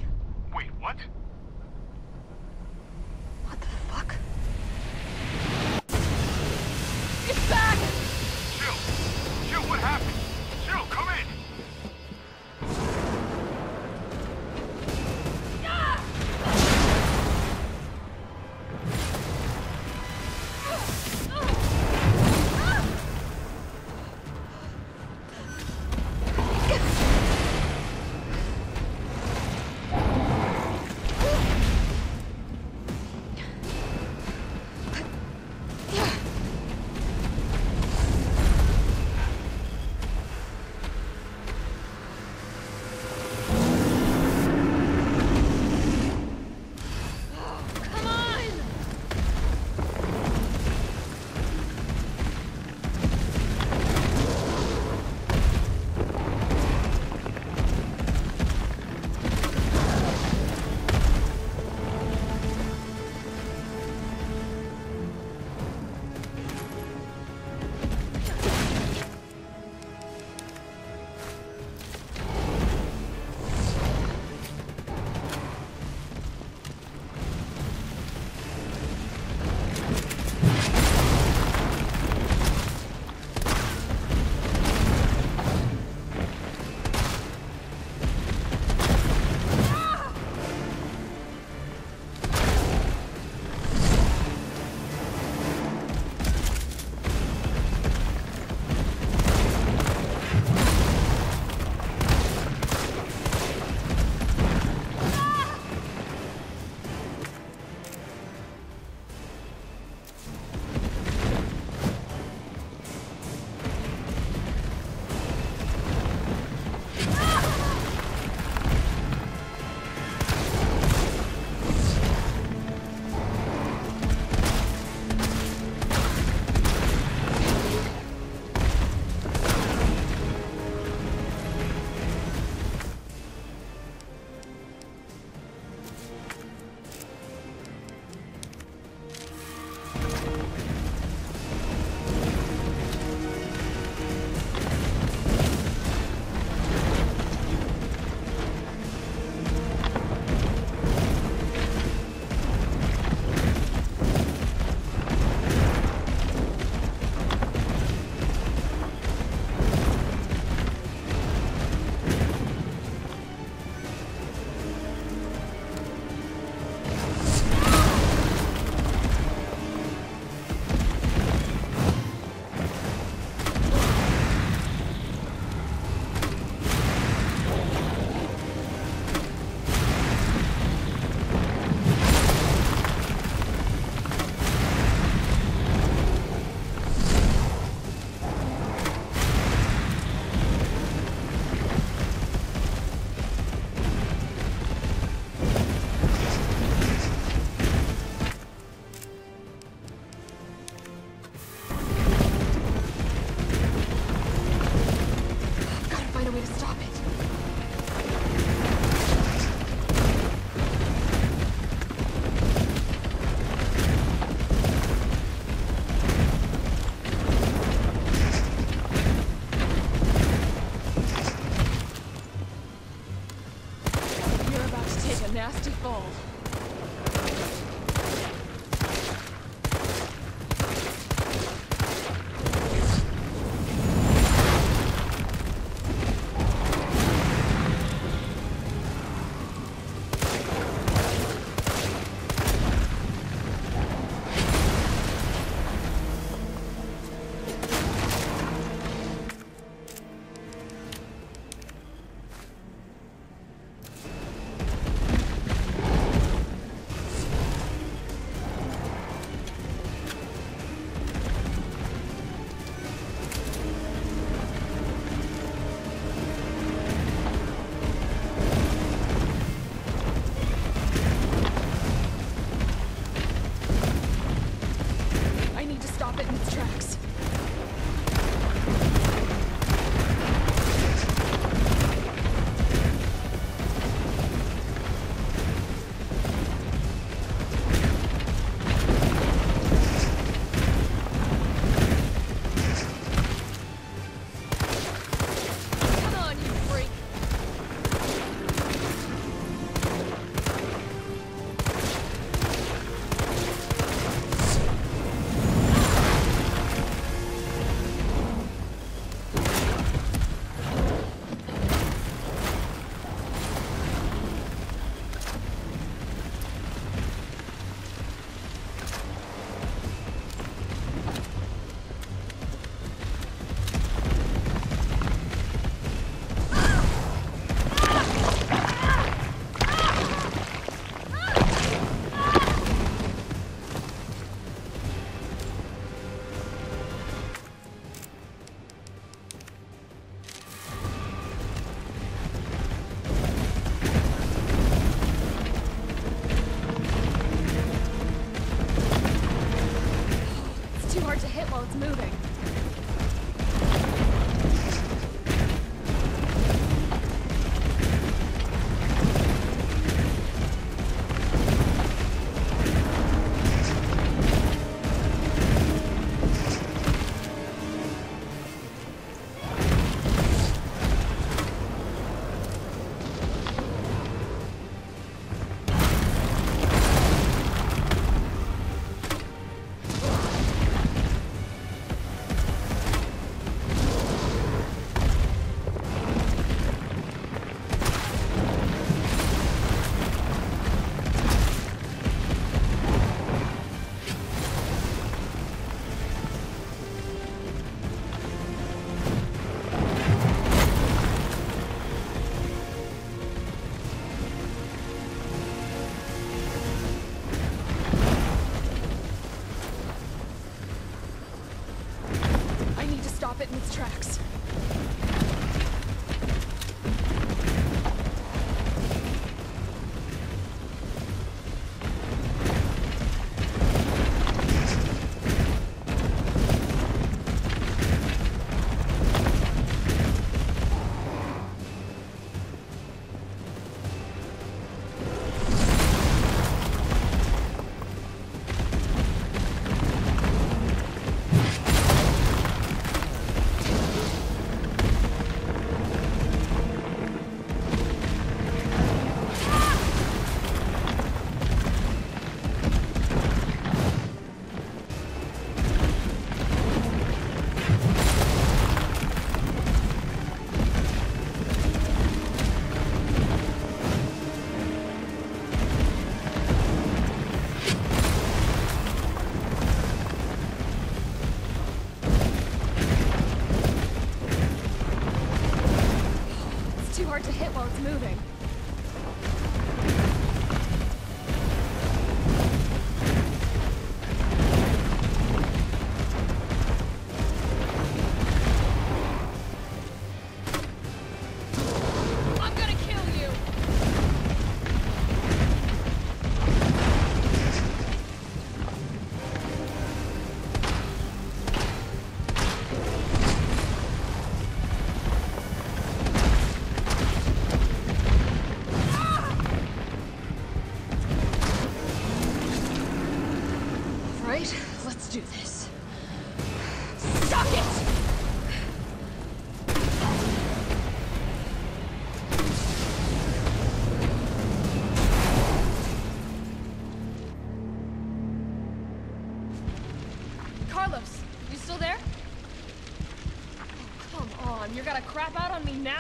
Me now?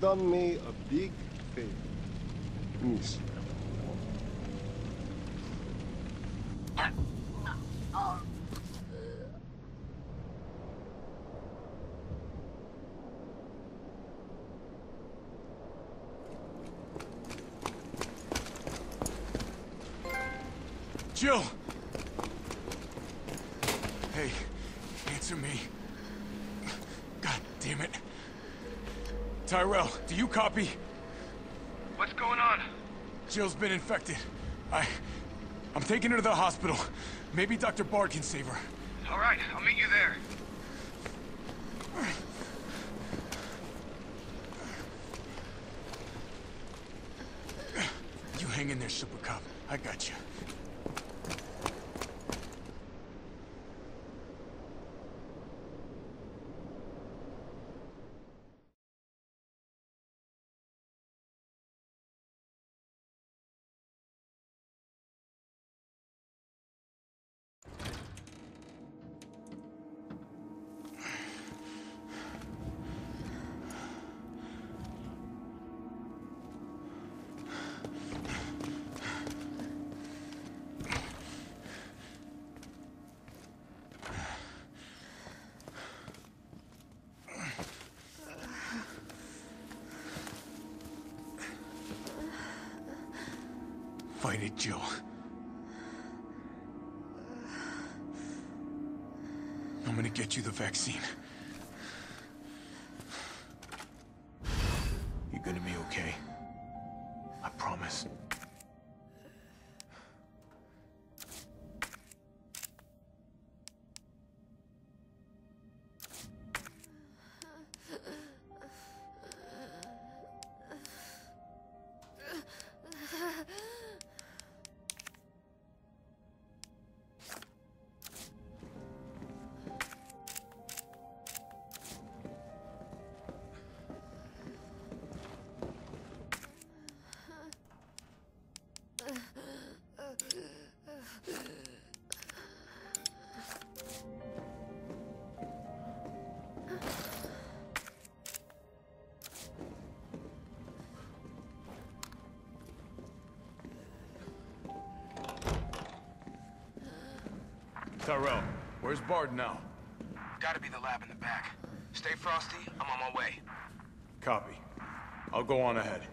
You've done me a big favor, Miss. Jill! Hey, answer me. God damn it. Tyrell, do you copy? What's going on? Jill's been infected. I... I'm taking her to the hospital. Maybe Dr. Bard can save her. Jill. I'm gonna get you the vaccine. Where's Bard now? Gotta be the lab in the back. Stay frosty, I'm on my way. Copy. I'll go on ahead.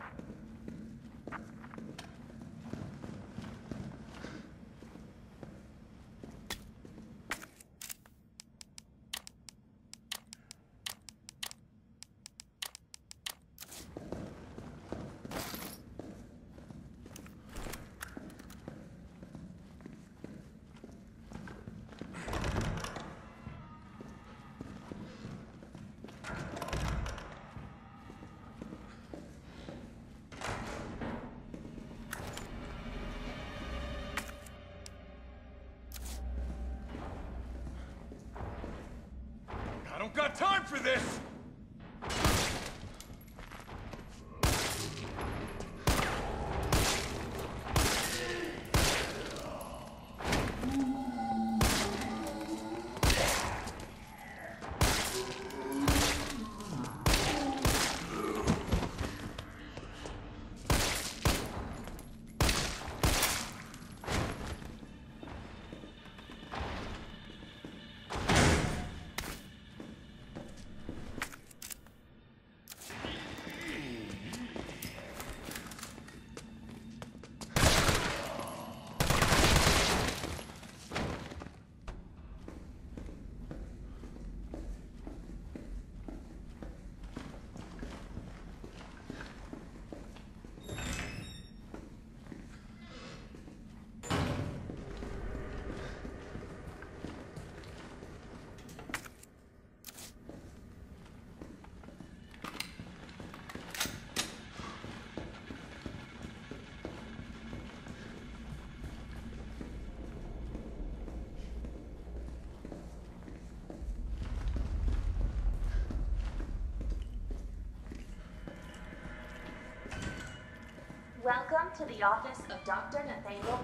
Welcome to the office of Dr. Nathaniel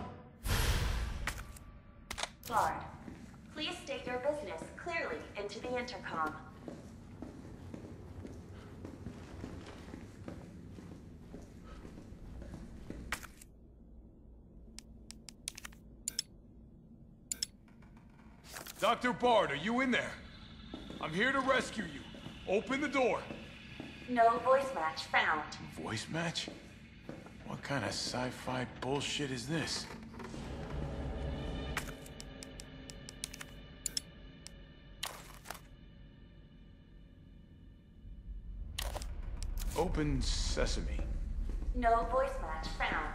Bard. Please state your business clearly into the intercom. Dr. Bard, are you in there? I'm here to rescue you. Open the door. No voice match found. Voice match? What kind of sci-fi bullshit is this? Open sesame. No voice match found.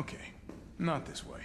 Okay, not this way.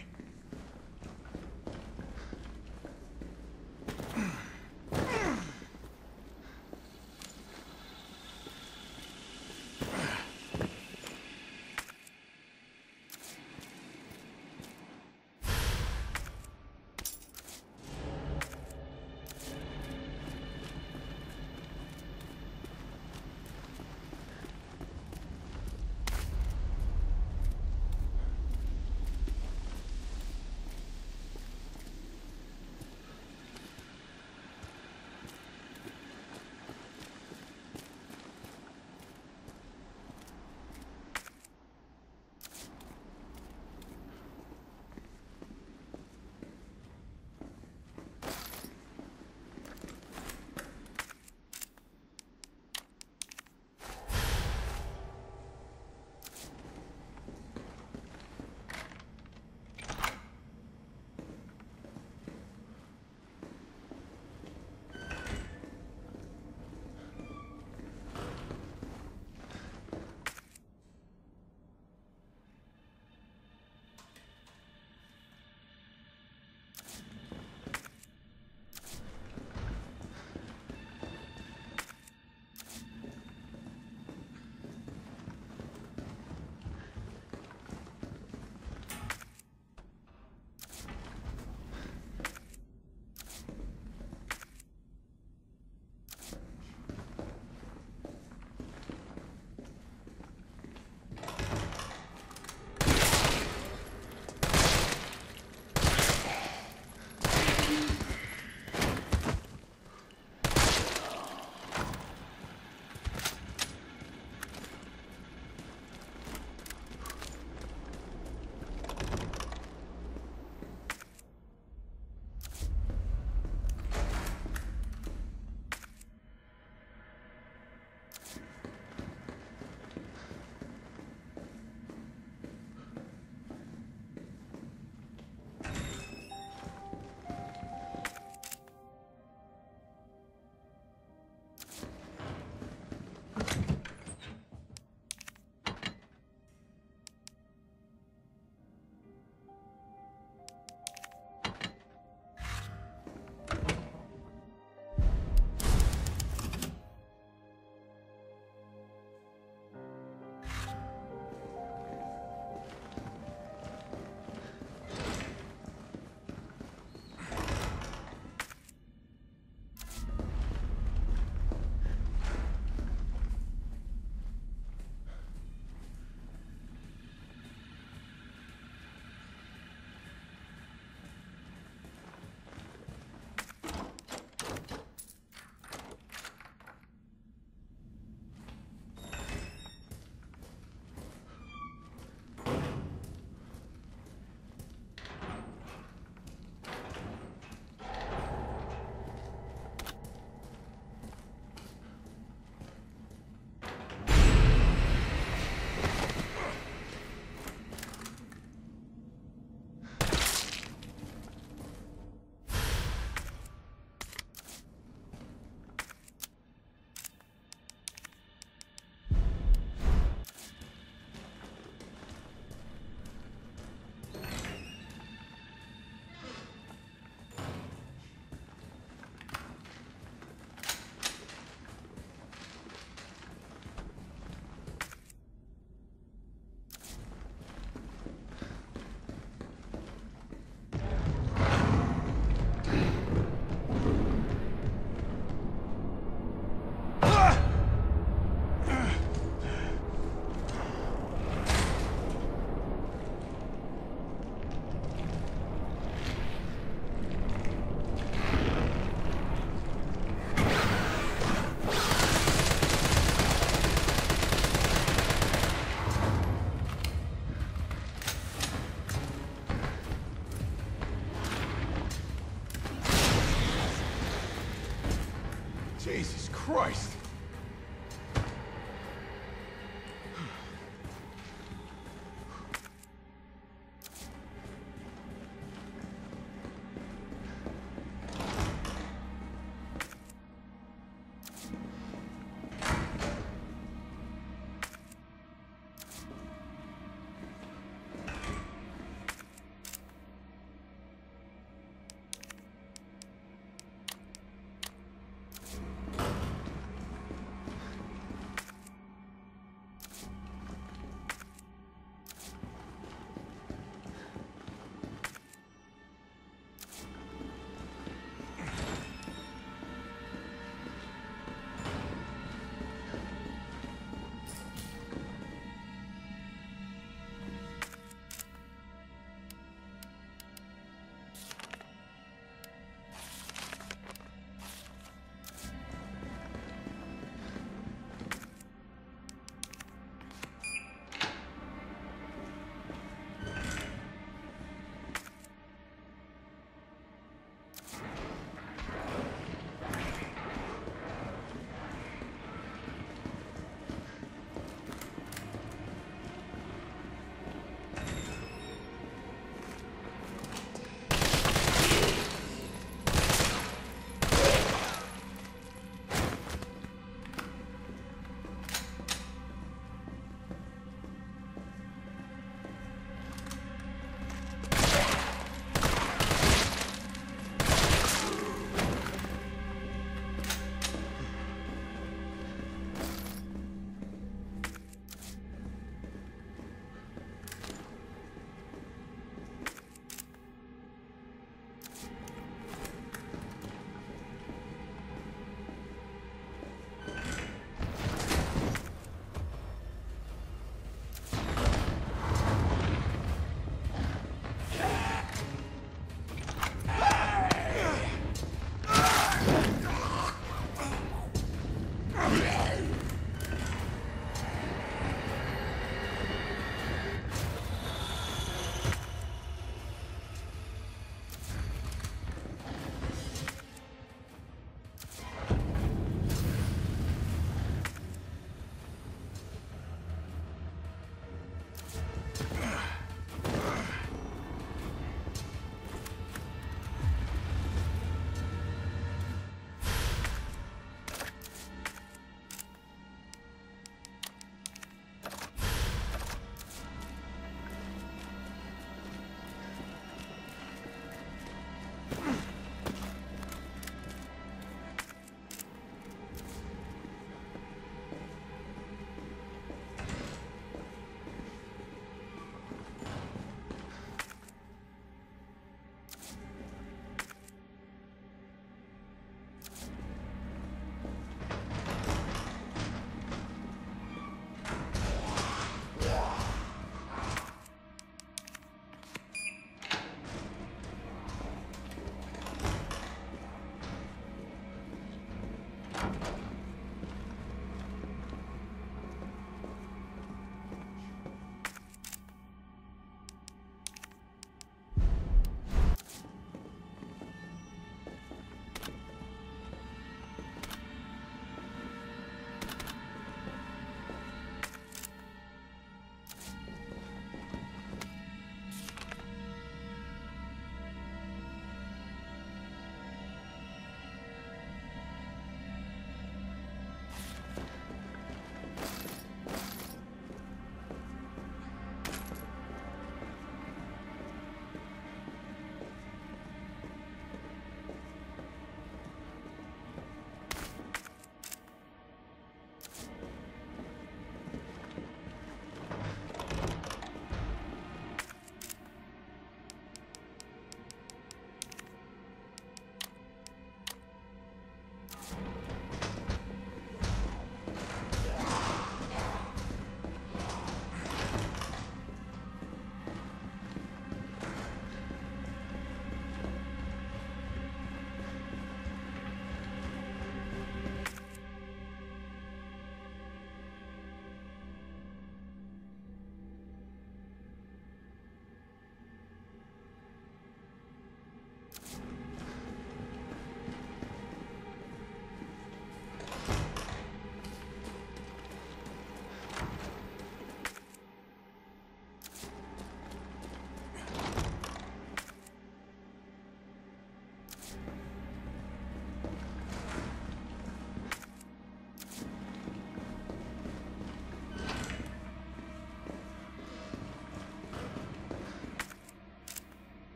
Christ!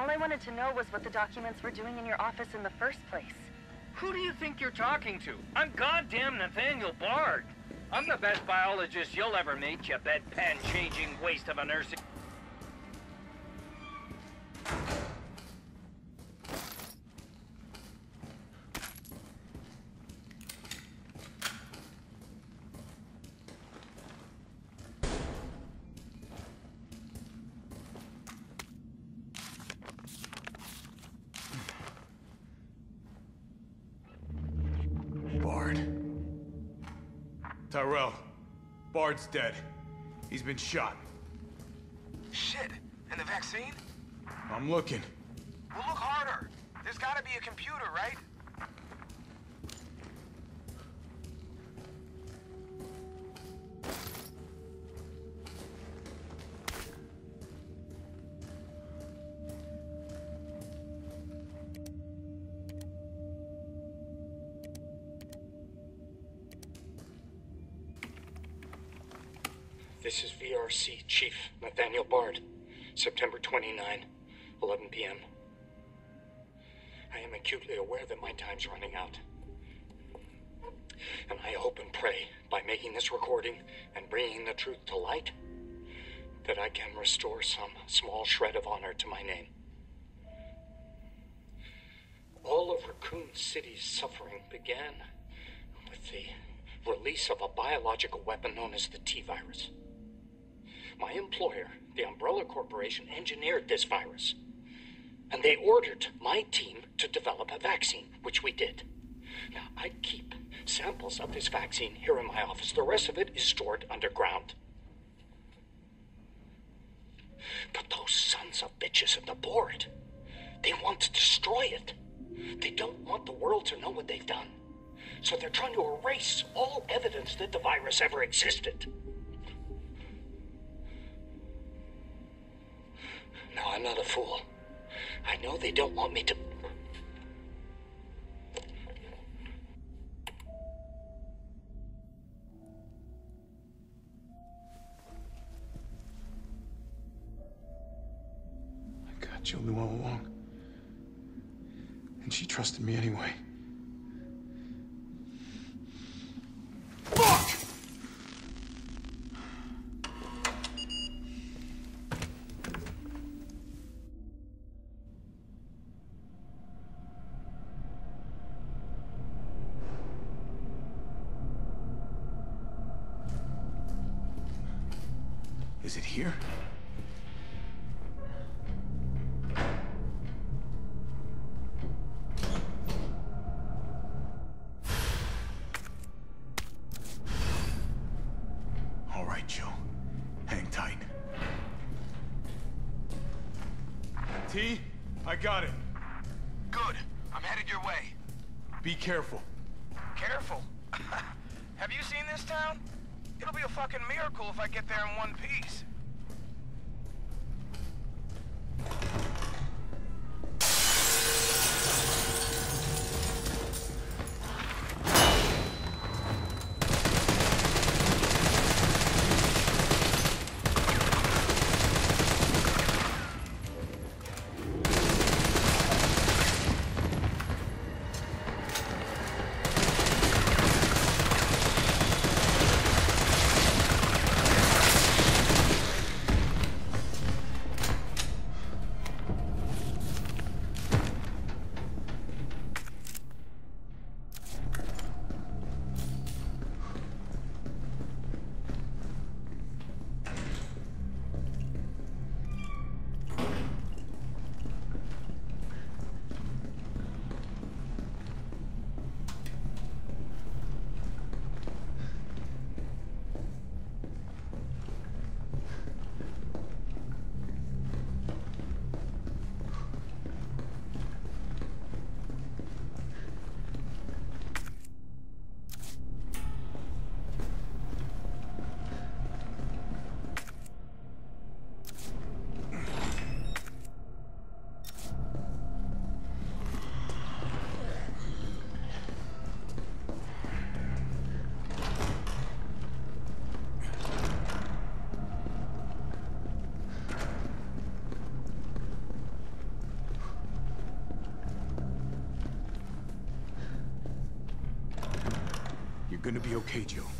All I wanted to know was what the documents were doing in your office in the first place. Who do you think you're talking to? I'm goddamn Nathaniel Bard. I'm the best biologist you'll ever meet, you bedpan-changing waste of a nursing... Bard's dead. He's been shot. Shit. And the vaccine? I'm looking. Well, look harder. There's gotta be a computer, right? 29, 11 p.m. I am acutely aware that my time's running out. And I hope and pray by making this recording and bringing the truth to light that I can restore some small shred of honor to my name. All of Raccoon City's suffering began with the release of a biological weapon known as the T virus. My employer, Corporation, engineered this virus. And they ordered my team to develop a vaccine, which we did. Now, I keep samples of this vaccine here in my office. The rest of it is stored underground. T, I got it. Good. I'm headed your way. Be careful. Careful. Have you seen this town? It'll be a fucking miracle if I get there in one piece. Gonna be okay, Joe.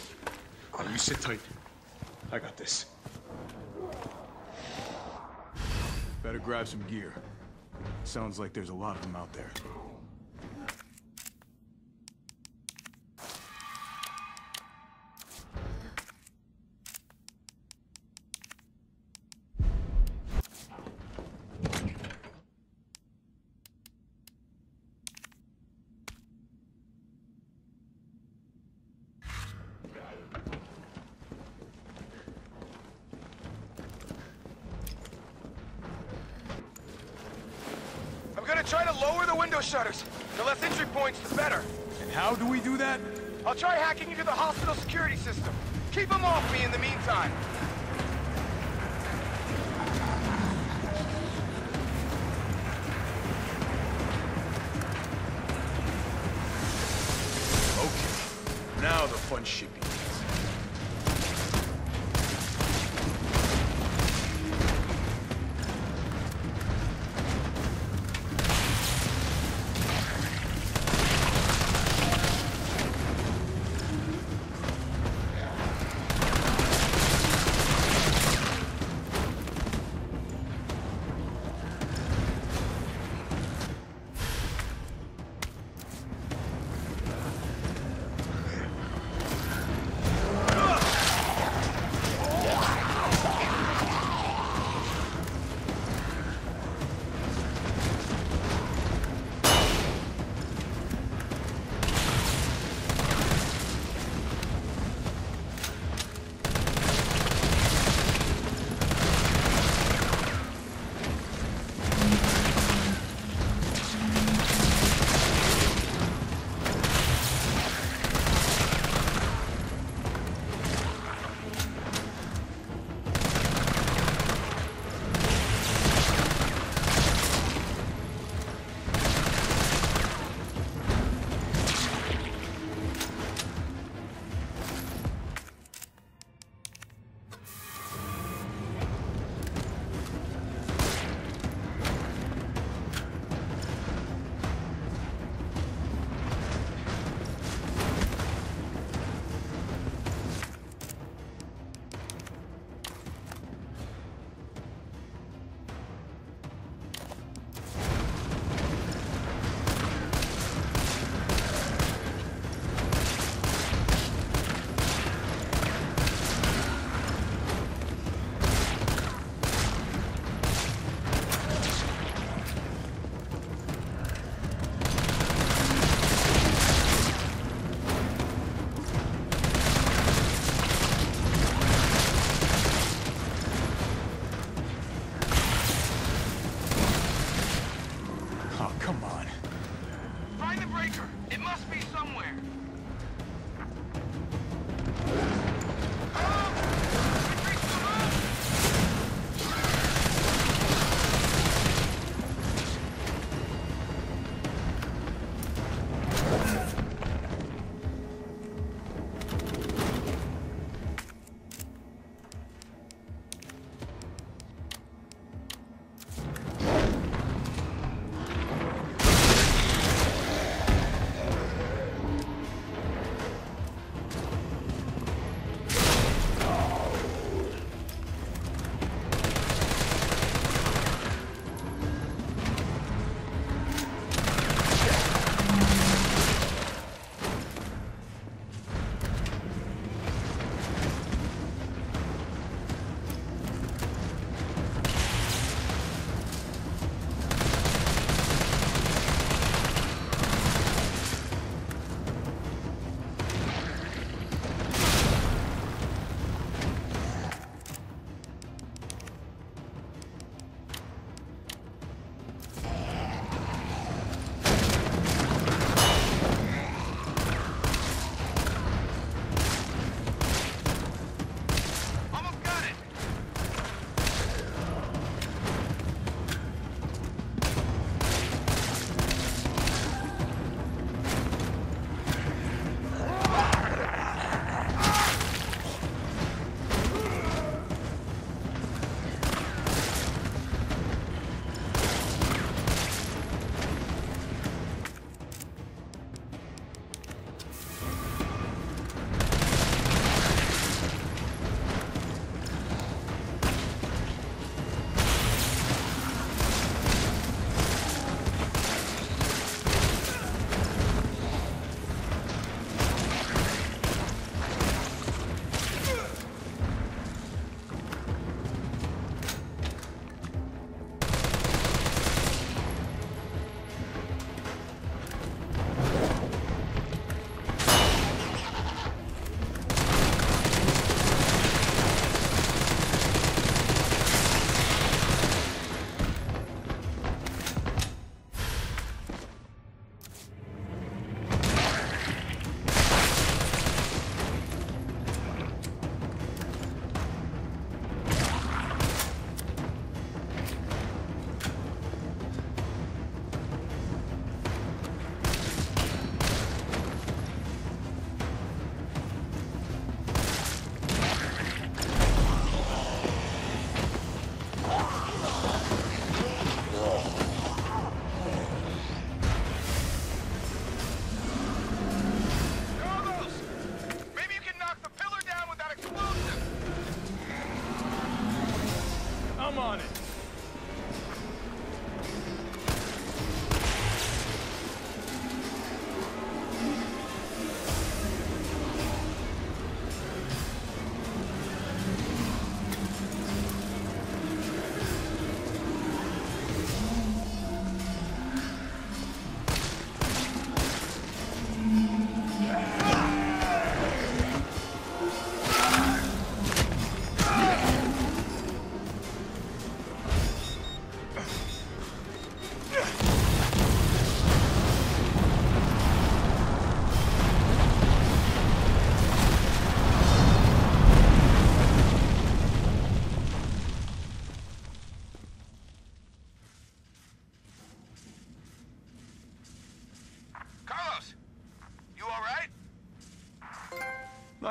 You sit tight. I got this. Better grab some gear. Sounds like there's a lot of them out there.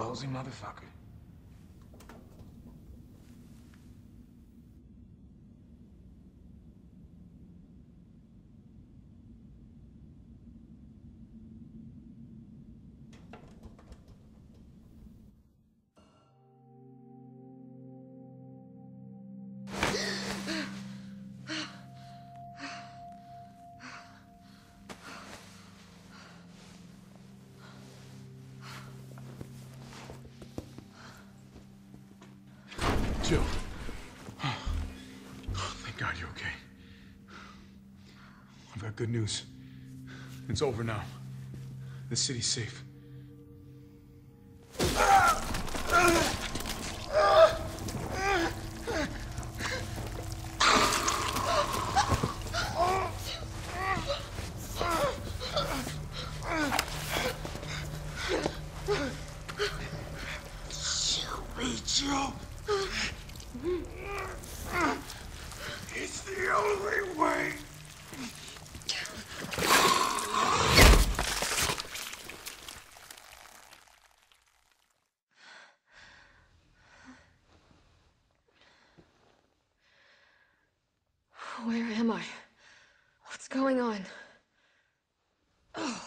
Ballsy motherfucker. Good news. It's over now. The city's safe. Shelby Joe. It's the only way. Where am I? What's going on? Oh.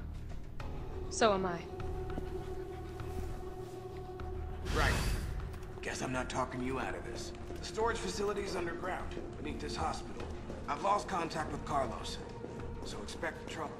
So am I. Right. Guess I'm not talking you out of this. The storage facility is underground, beneath this hospital. I've lost contact with Carlos, so expect trouble.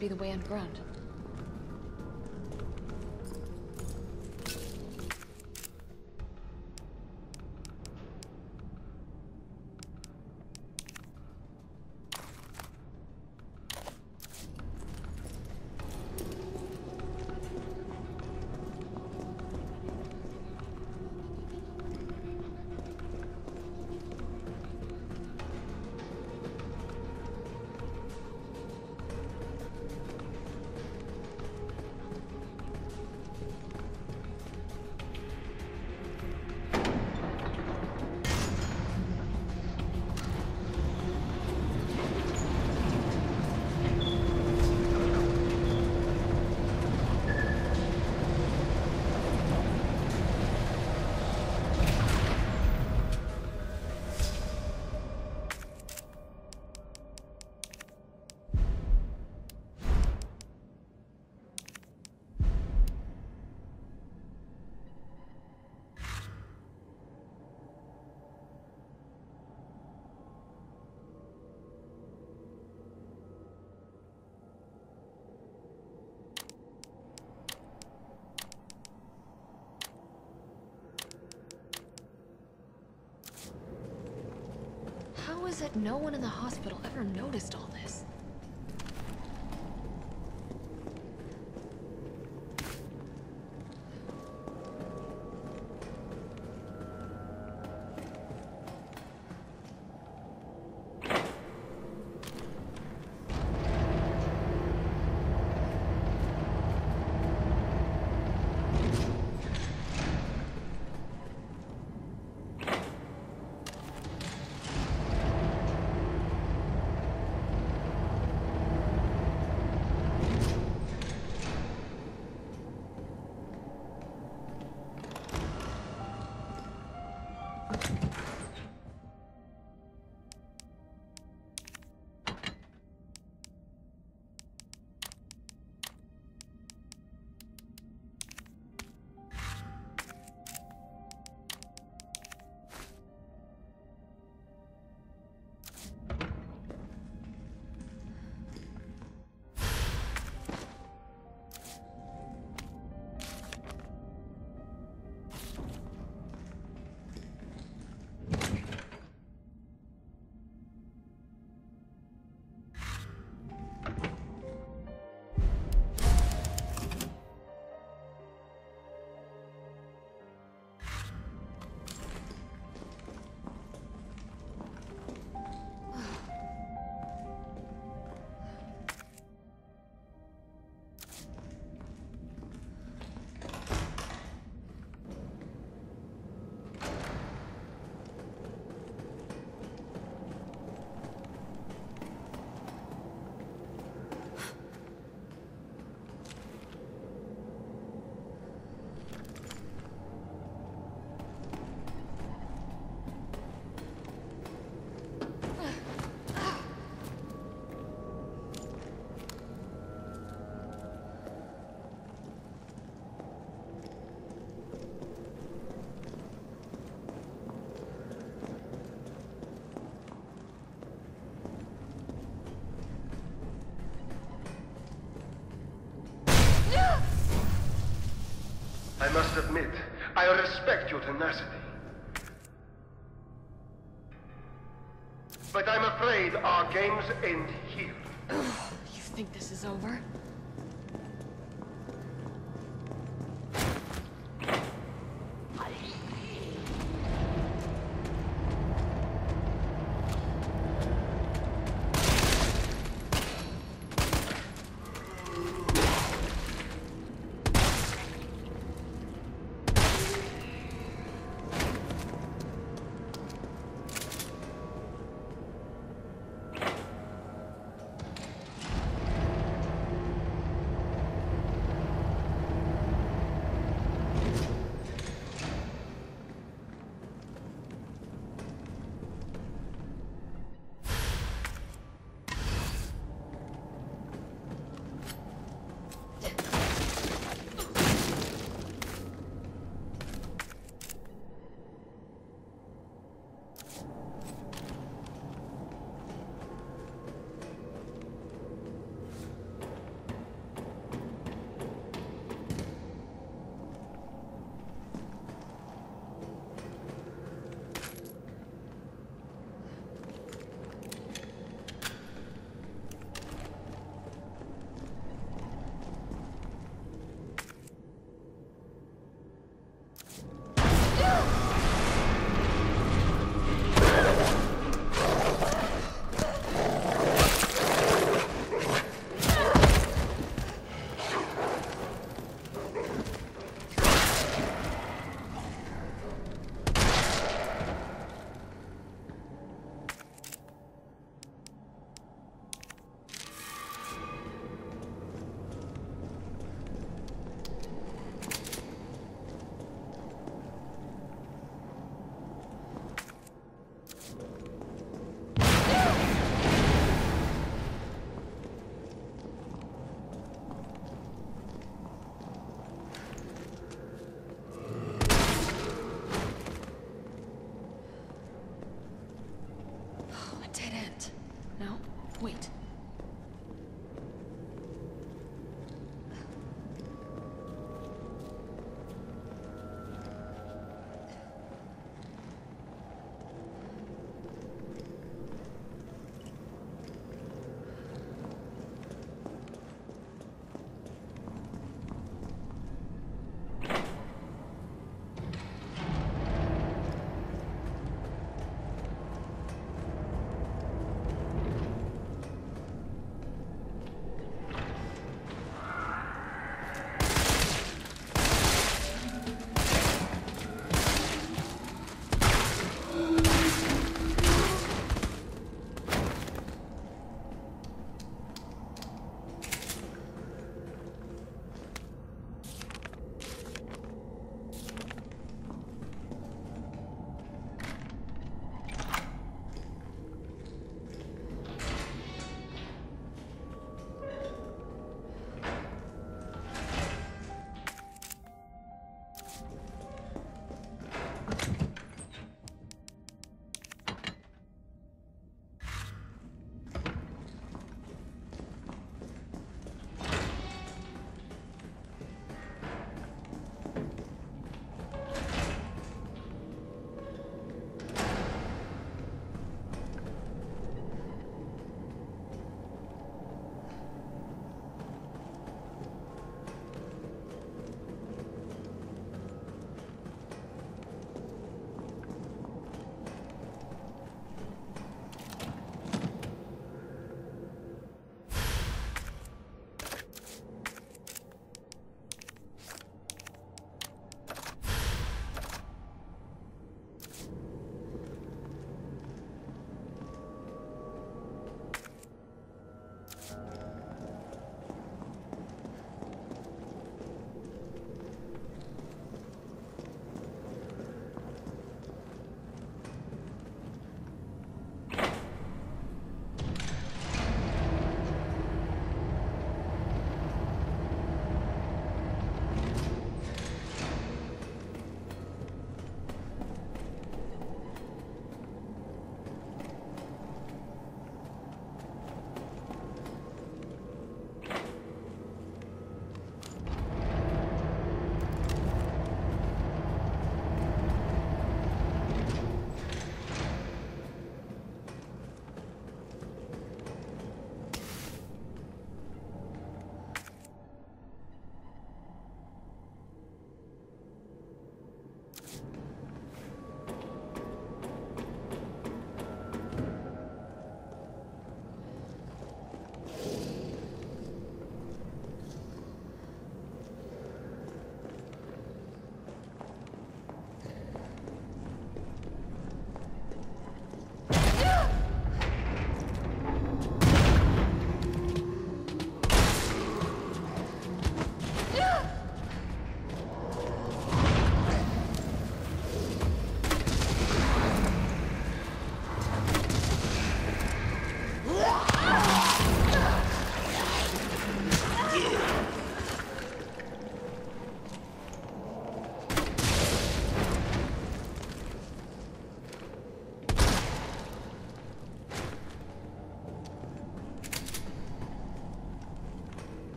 Be the way underground. How is it no one in the hospital ever noticed I must admit, I respect your tenacity. But I'm afraid our games end here. You think this is over?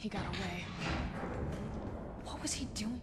He got away. What was he doing?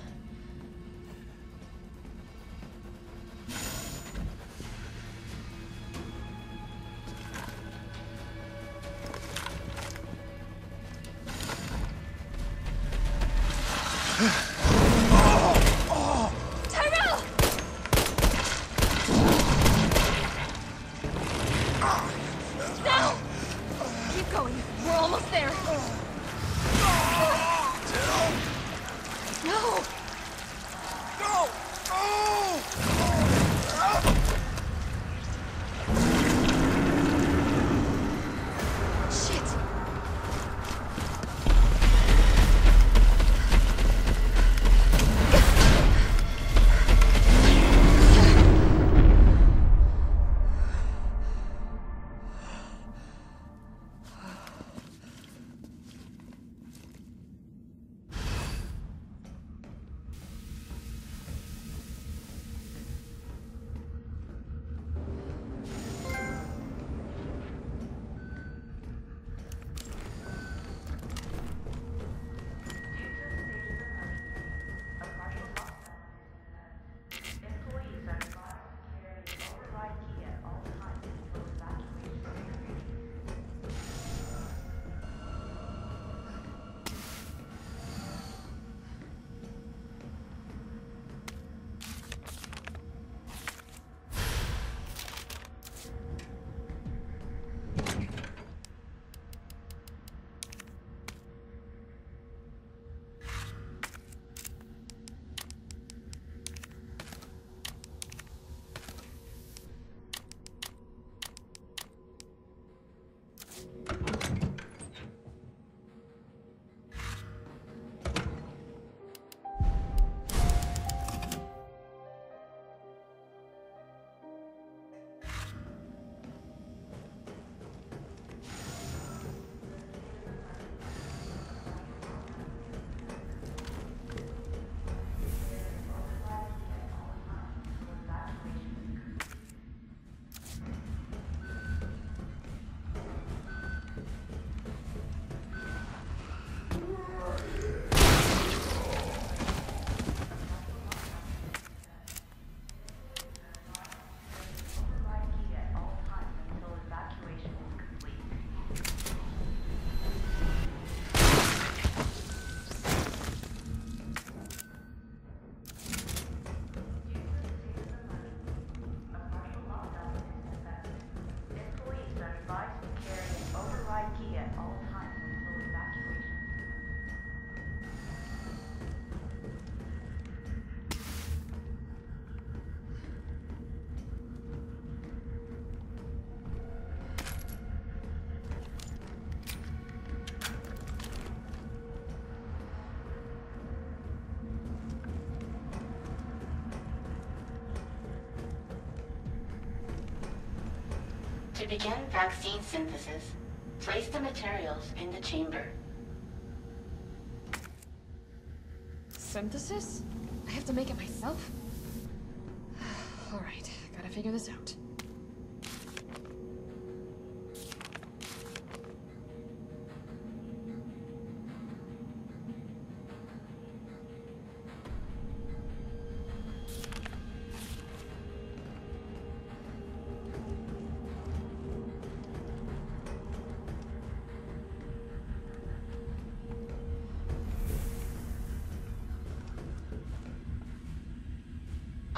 Begin vaccine synthesis, place the materials in the chamber. Synthesis? I have to make it myself? Alright, gotta figure this out.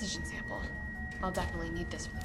An antigen sample. I'll definitely need this for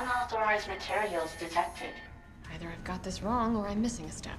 Unauthorized materials detected. Either I've got this wrong or I'm missing a step.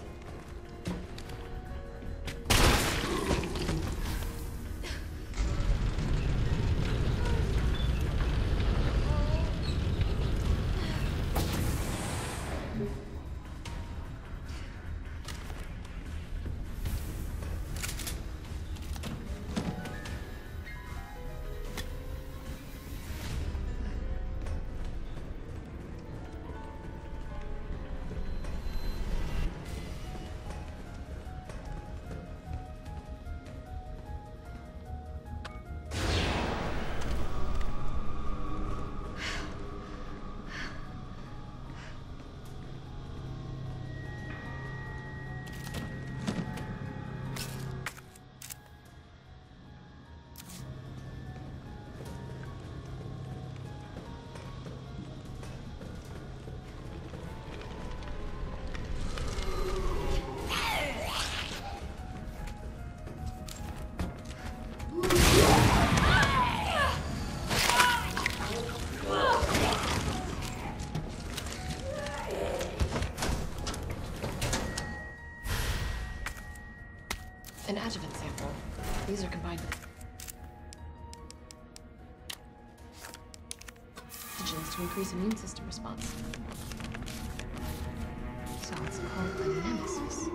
These are combined with to increase immune system response. So it's called the Nemesis.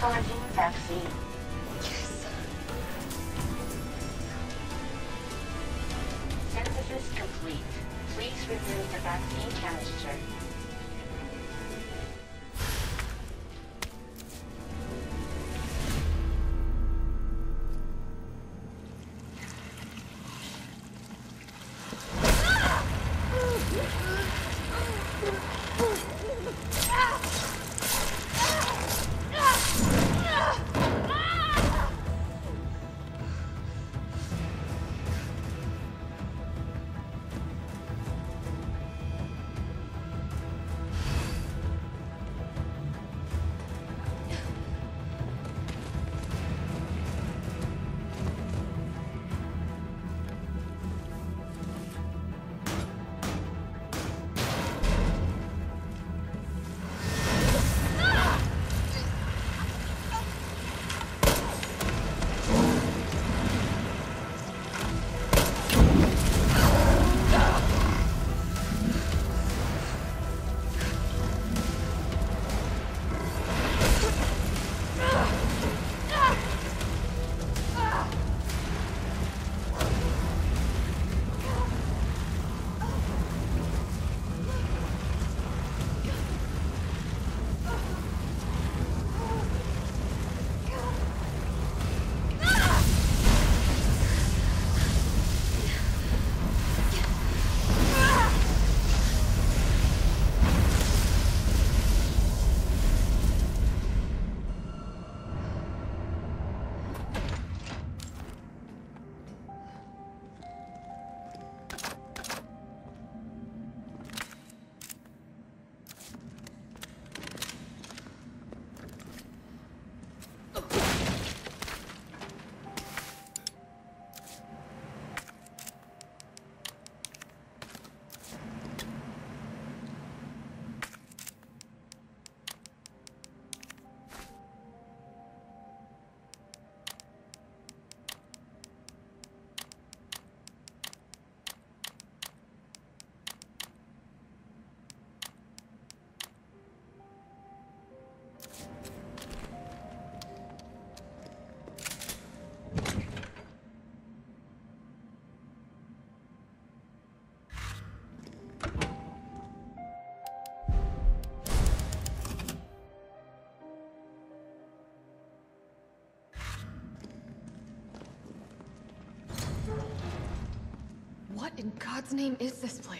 for infection. Name is this place?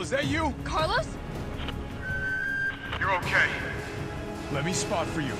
Hell, is that you? Carlos? You're okay. Let me spot for you.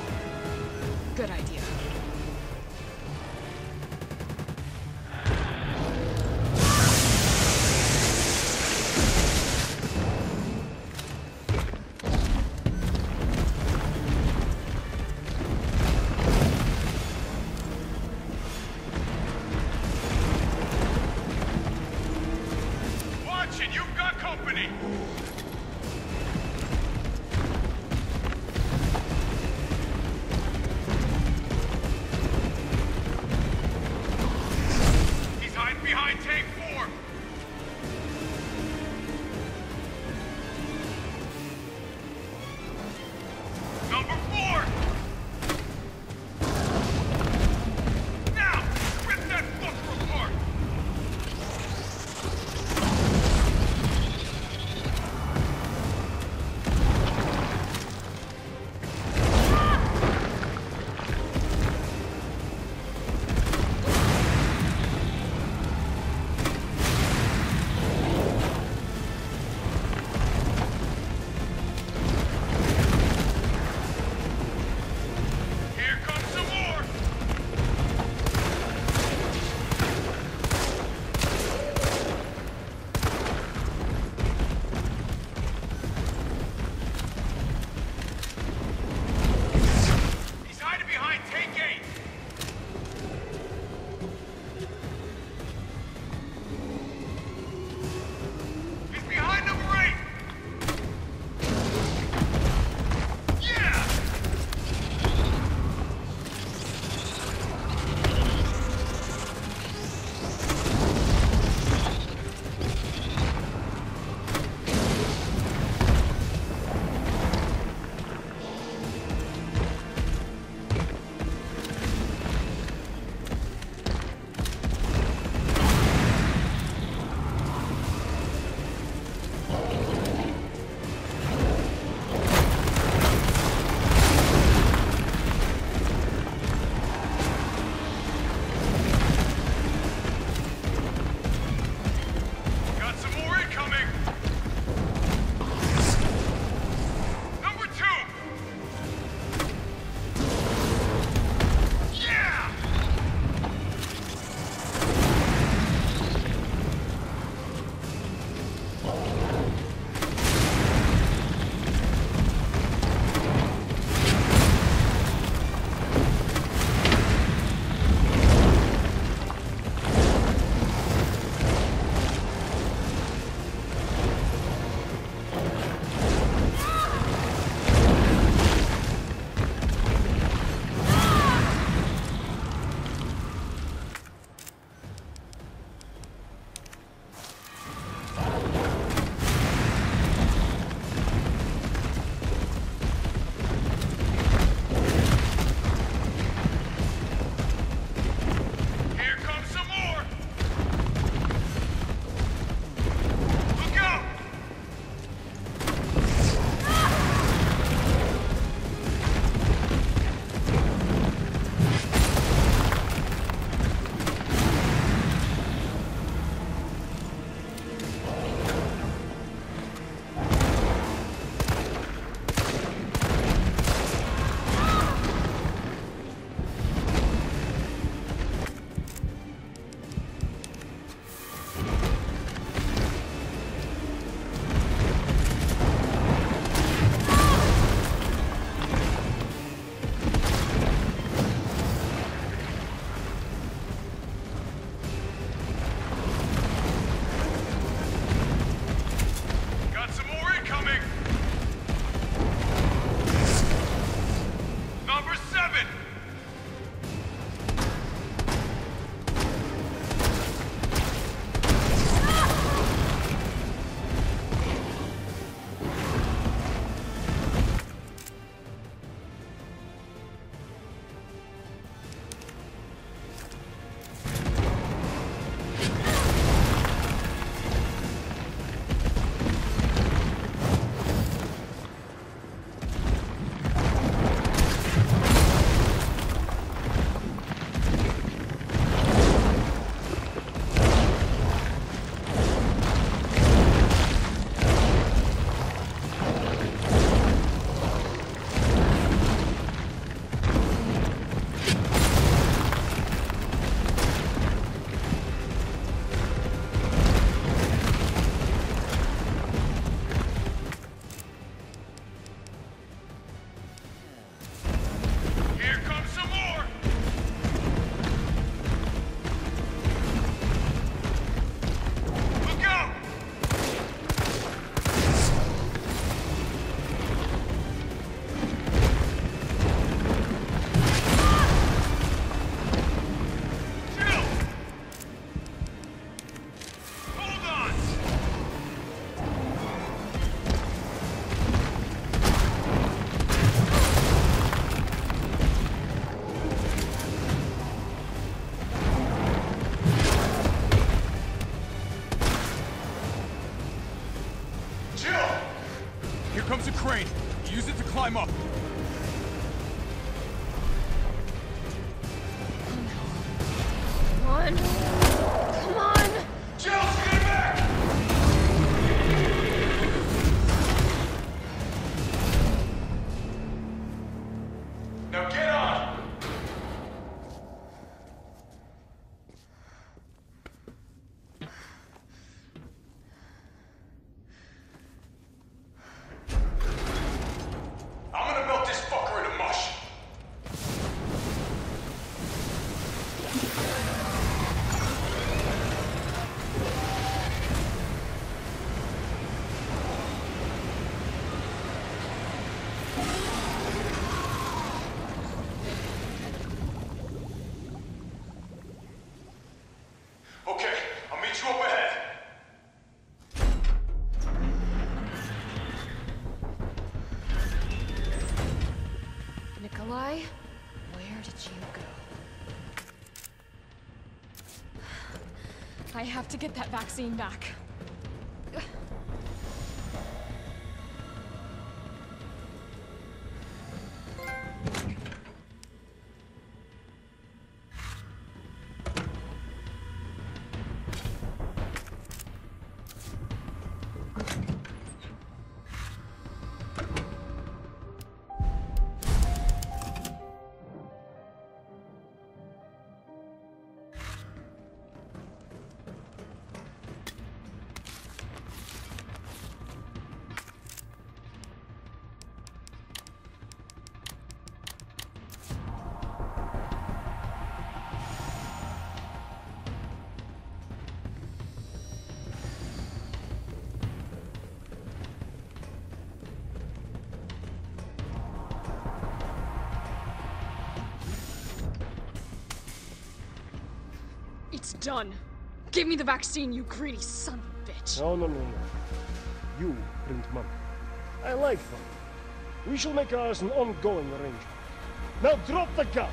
Have to get that vaccine back. Done. Give me the vaccine, you greedy son of a bitch. No, no, no, no. You print money. I like money. We shall make ours an ongoing arrangement. Now drop the gun!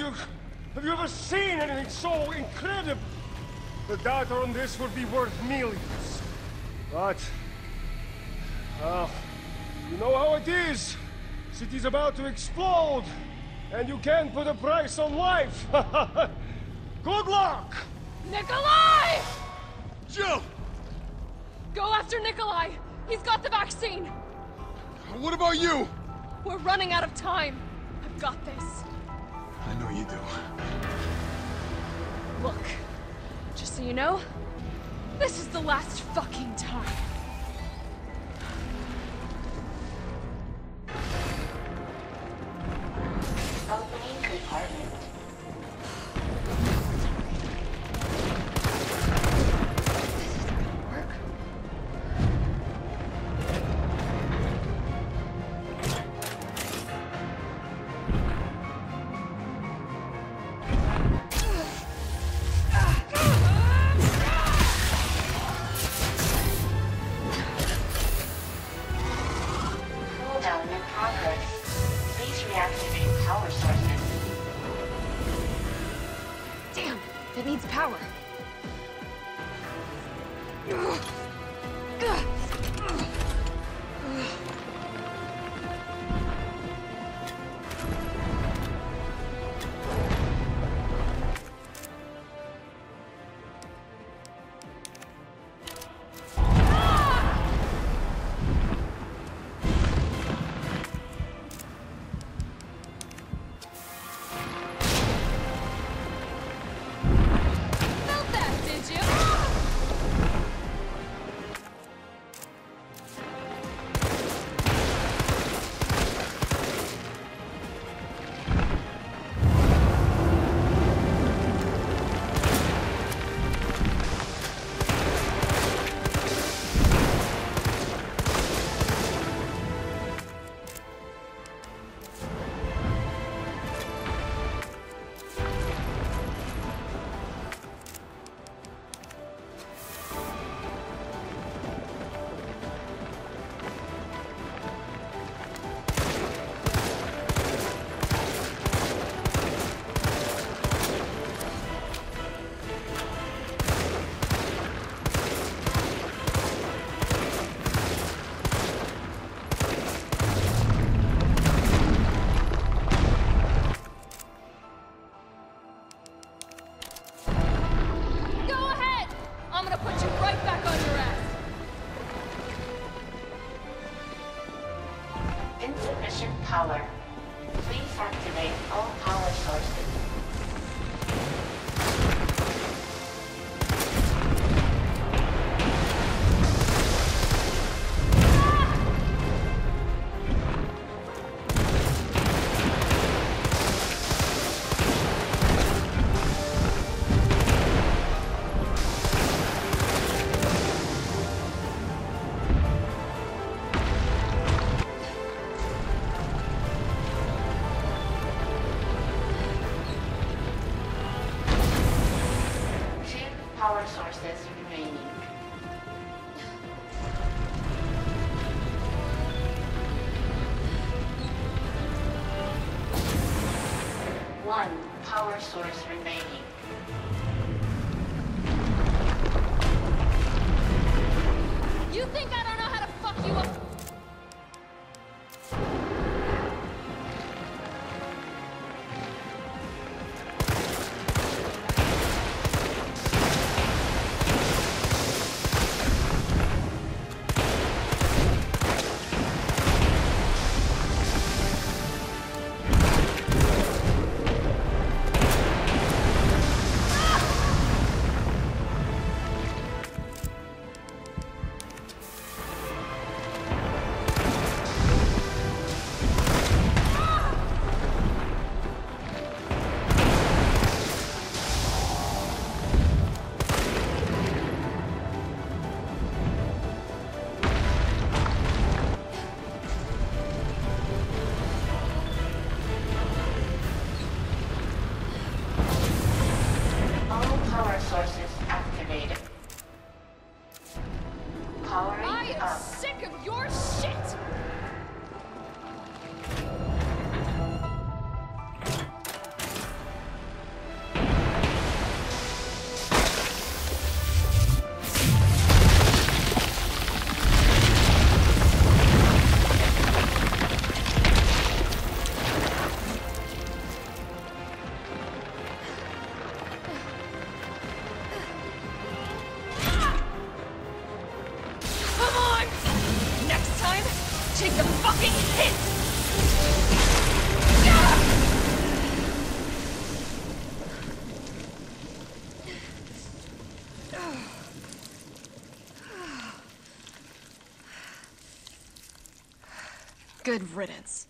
You... have you ever seen anything so incredible? The data on this would be worth millions. But... Well, you know how it is. City's about to explode. And you can't put a price on life. Good luck! Nikolai! Jill! Go after Nikolai! He's got the vaccine! What about you? We're running out of time. I've got this. You know, this is the last Insufficient source Good riddance.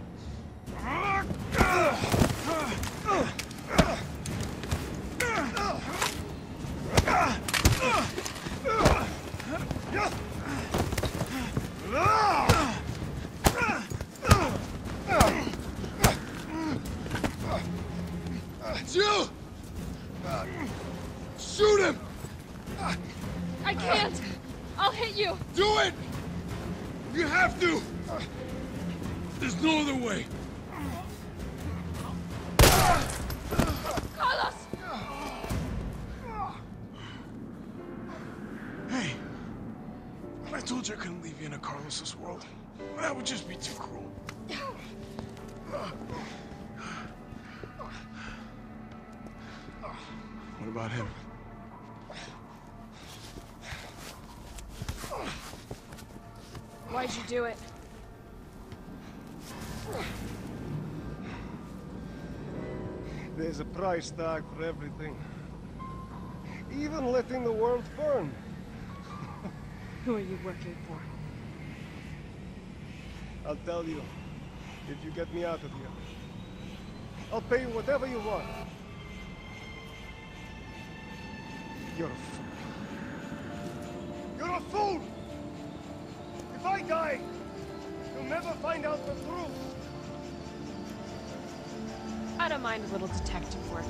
About him? Why'd you do it? There's a price tag for everything. Even letting the world burn. Who are you working for? I'll tell you, if you get me out of here. I'll pay you whatever you want. You're a fool. You're a fool! If I die, you'll never find out the truth. I don't mind a little detective work.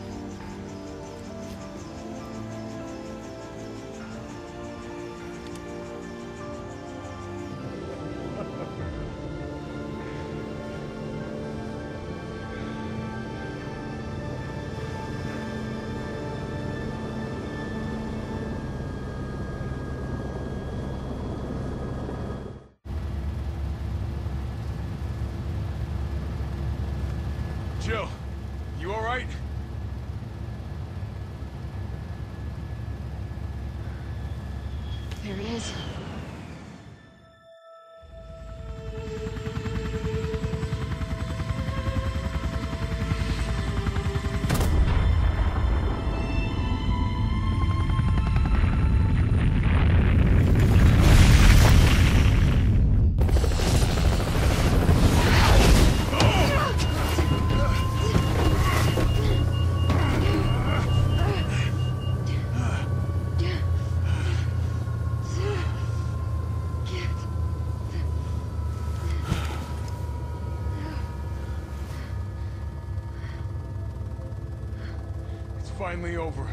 It's finally over.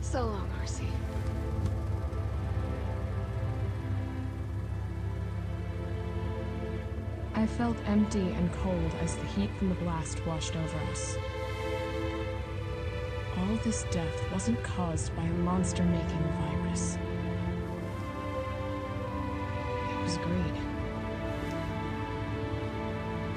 So long, RC. I felt empty and cold as the heat from the blast washed over us. All this death wasn't caused by a monster-making virus. It was greed.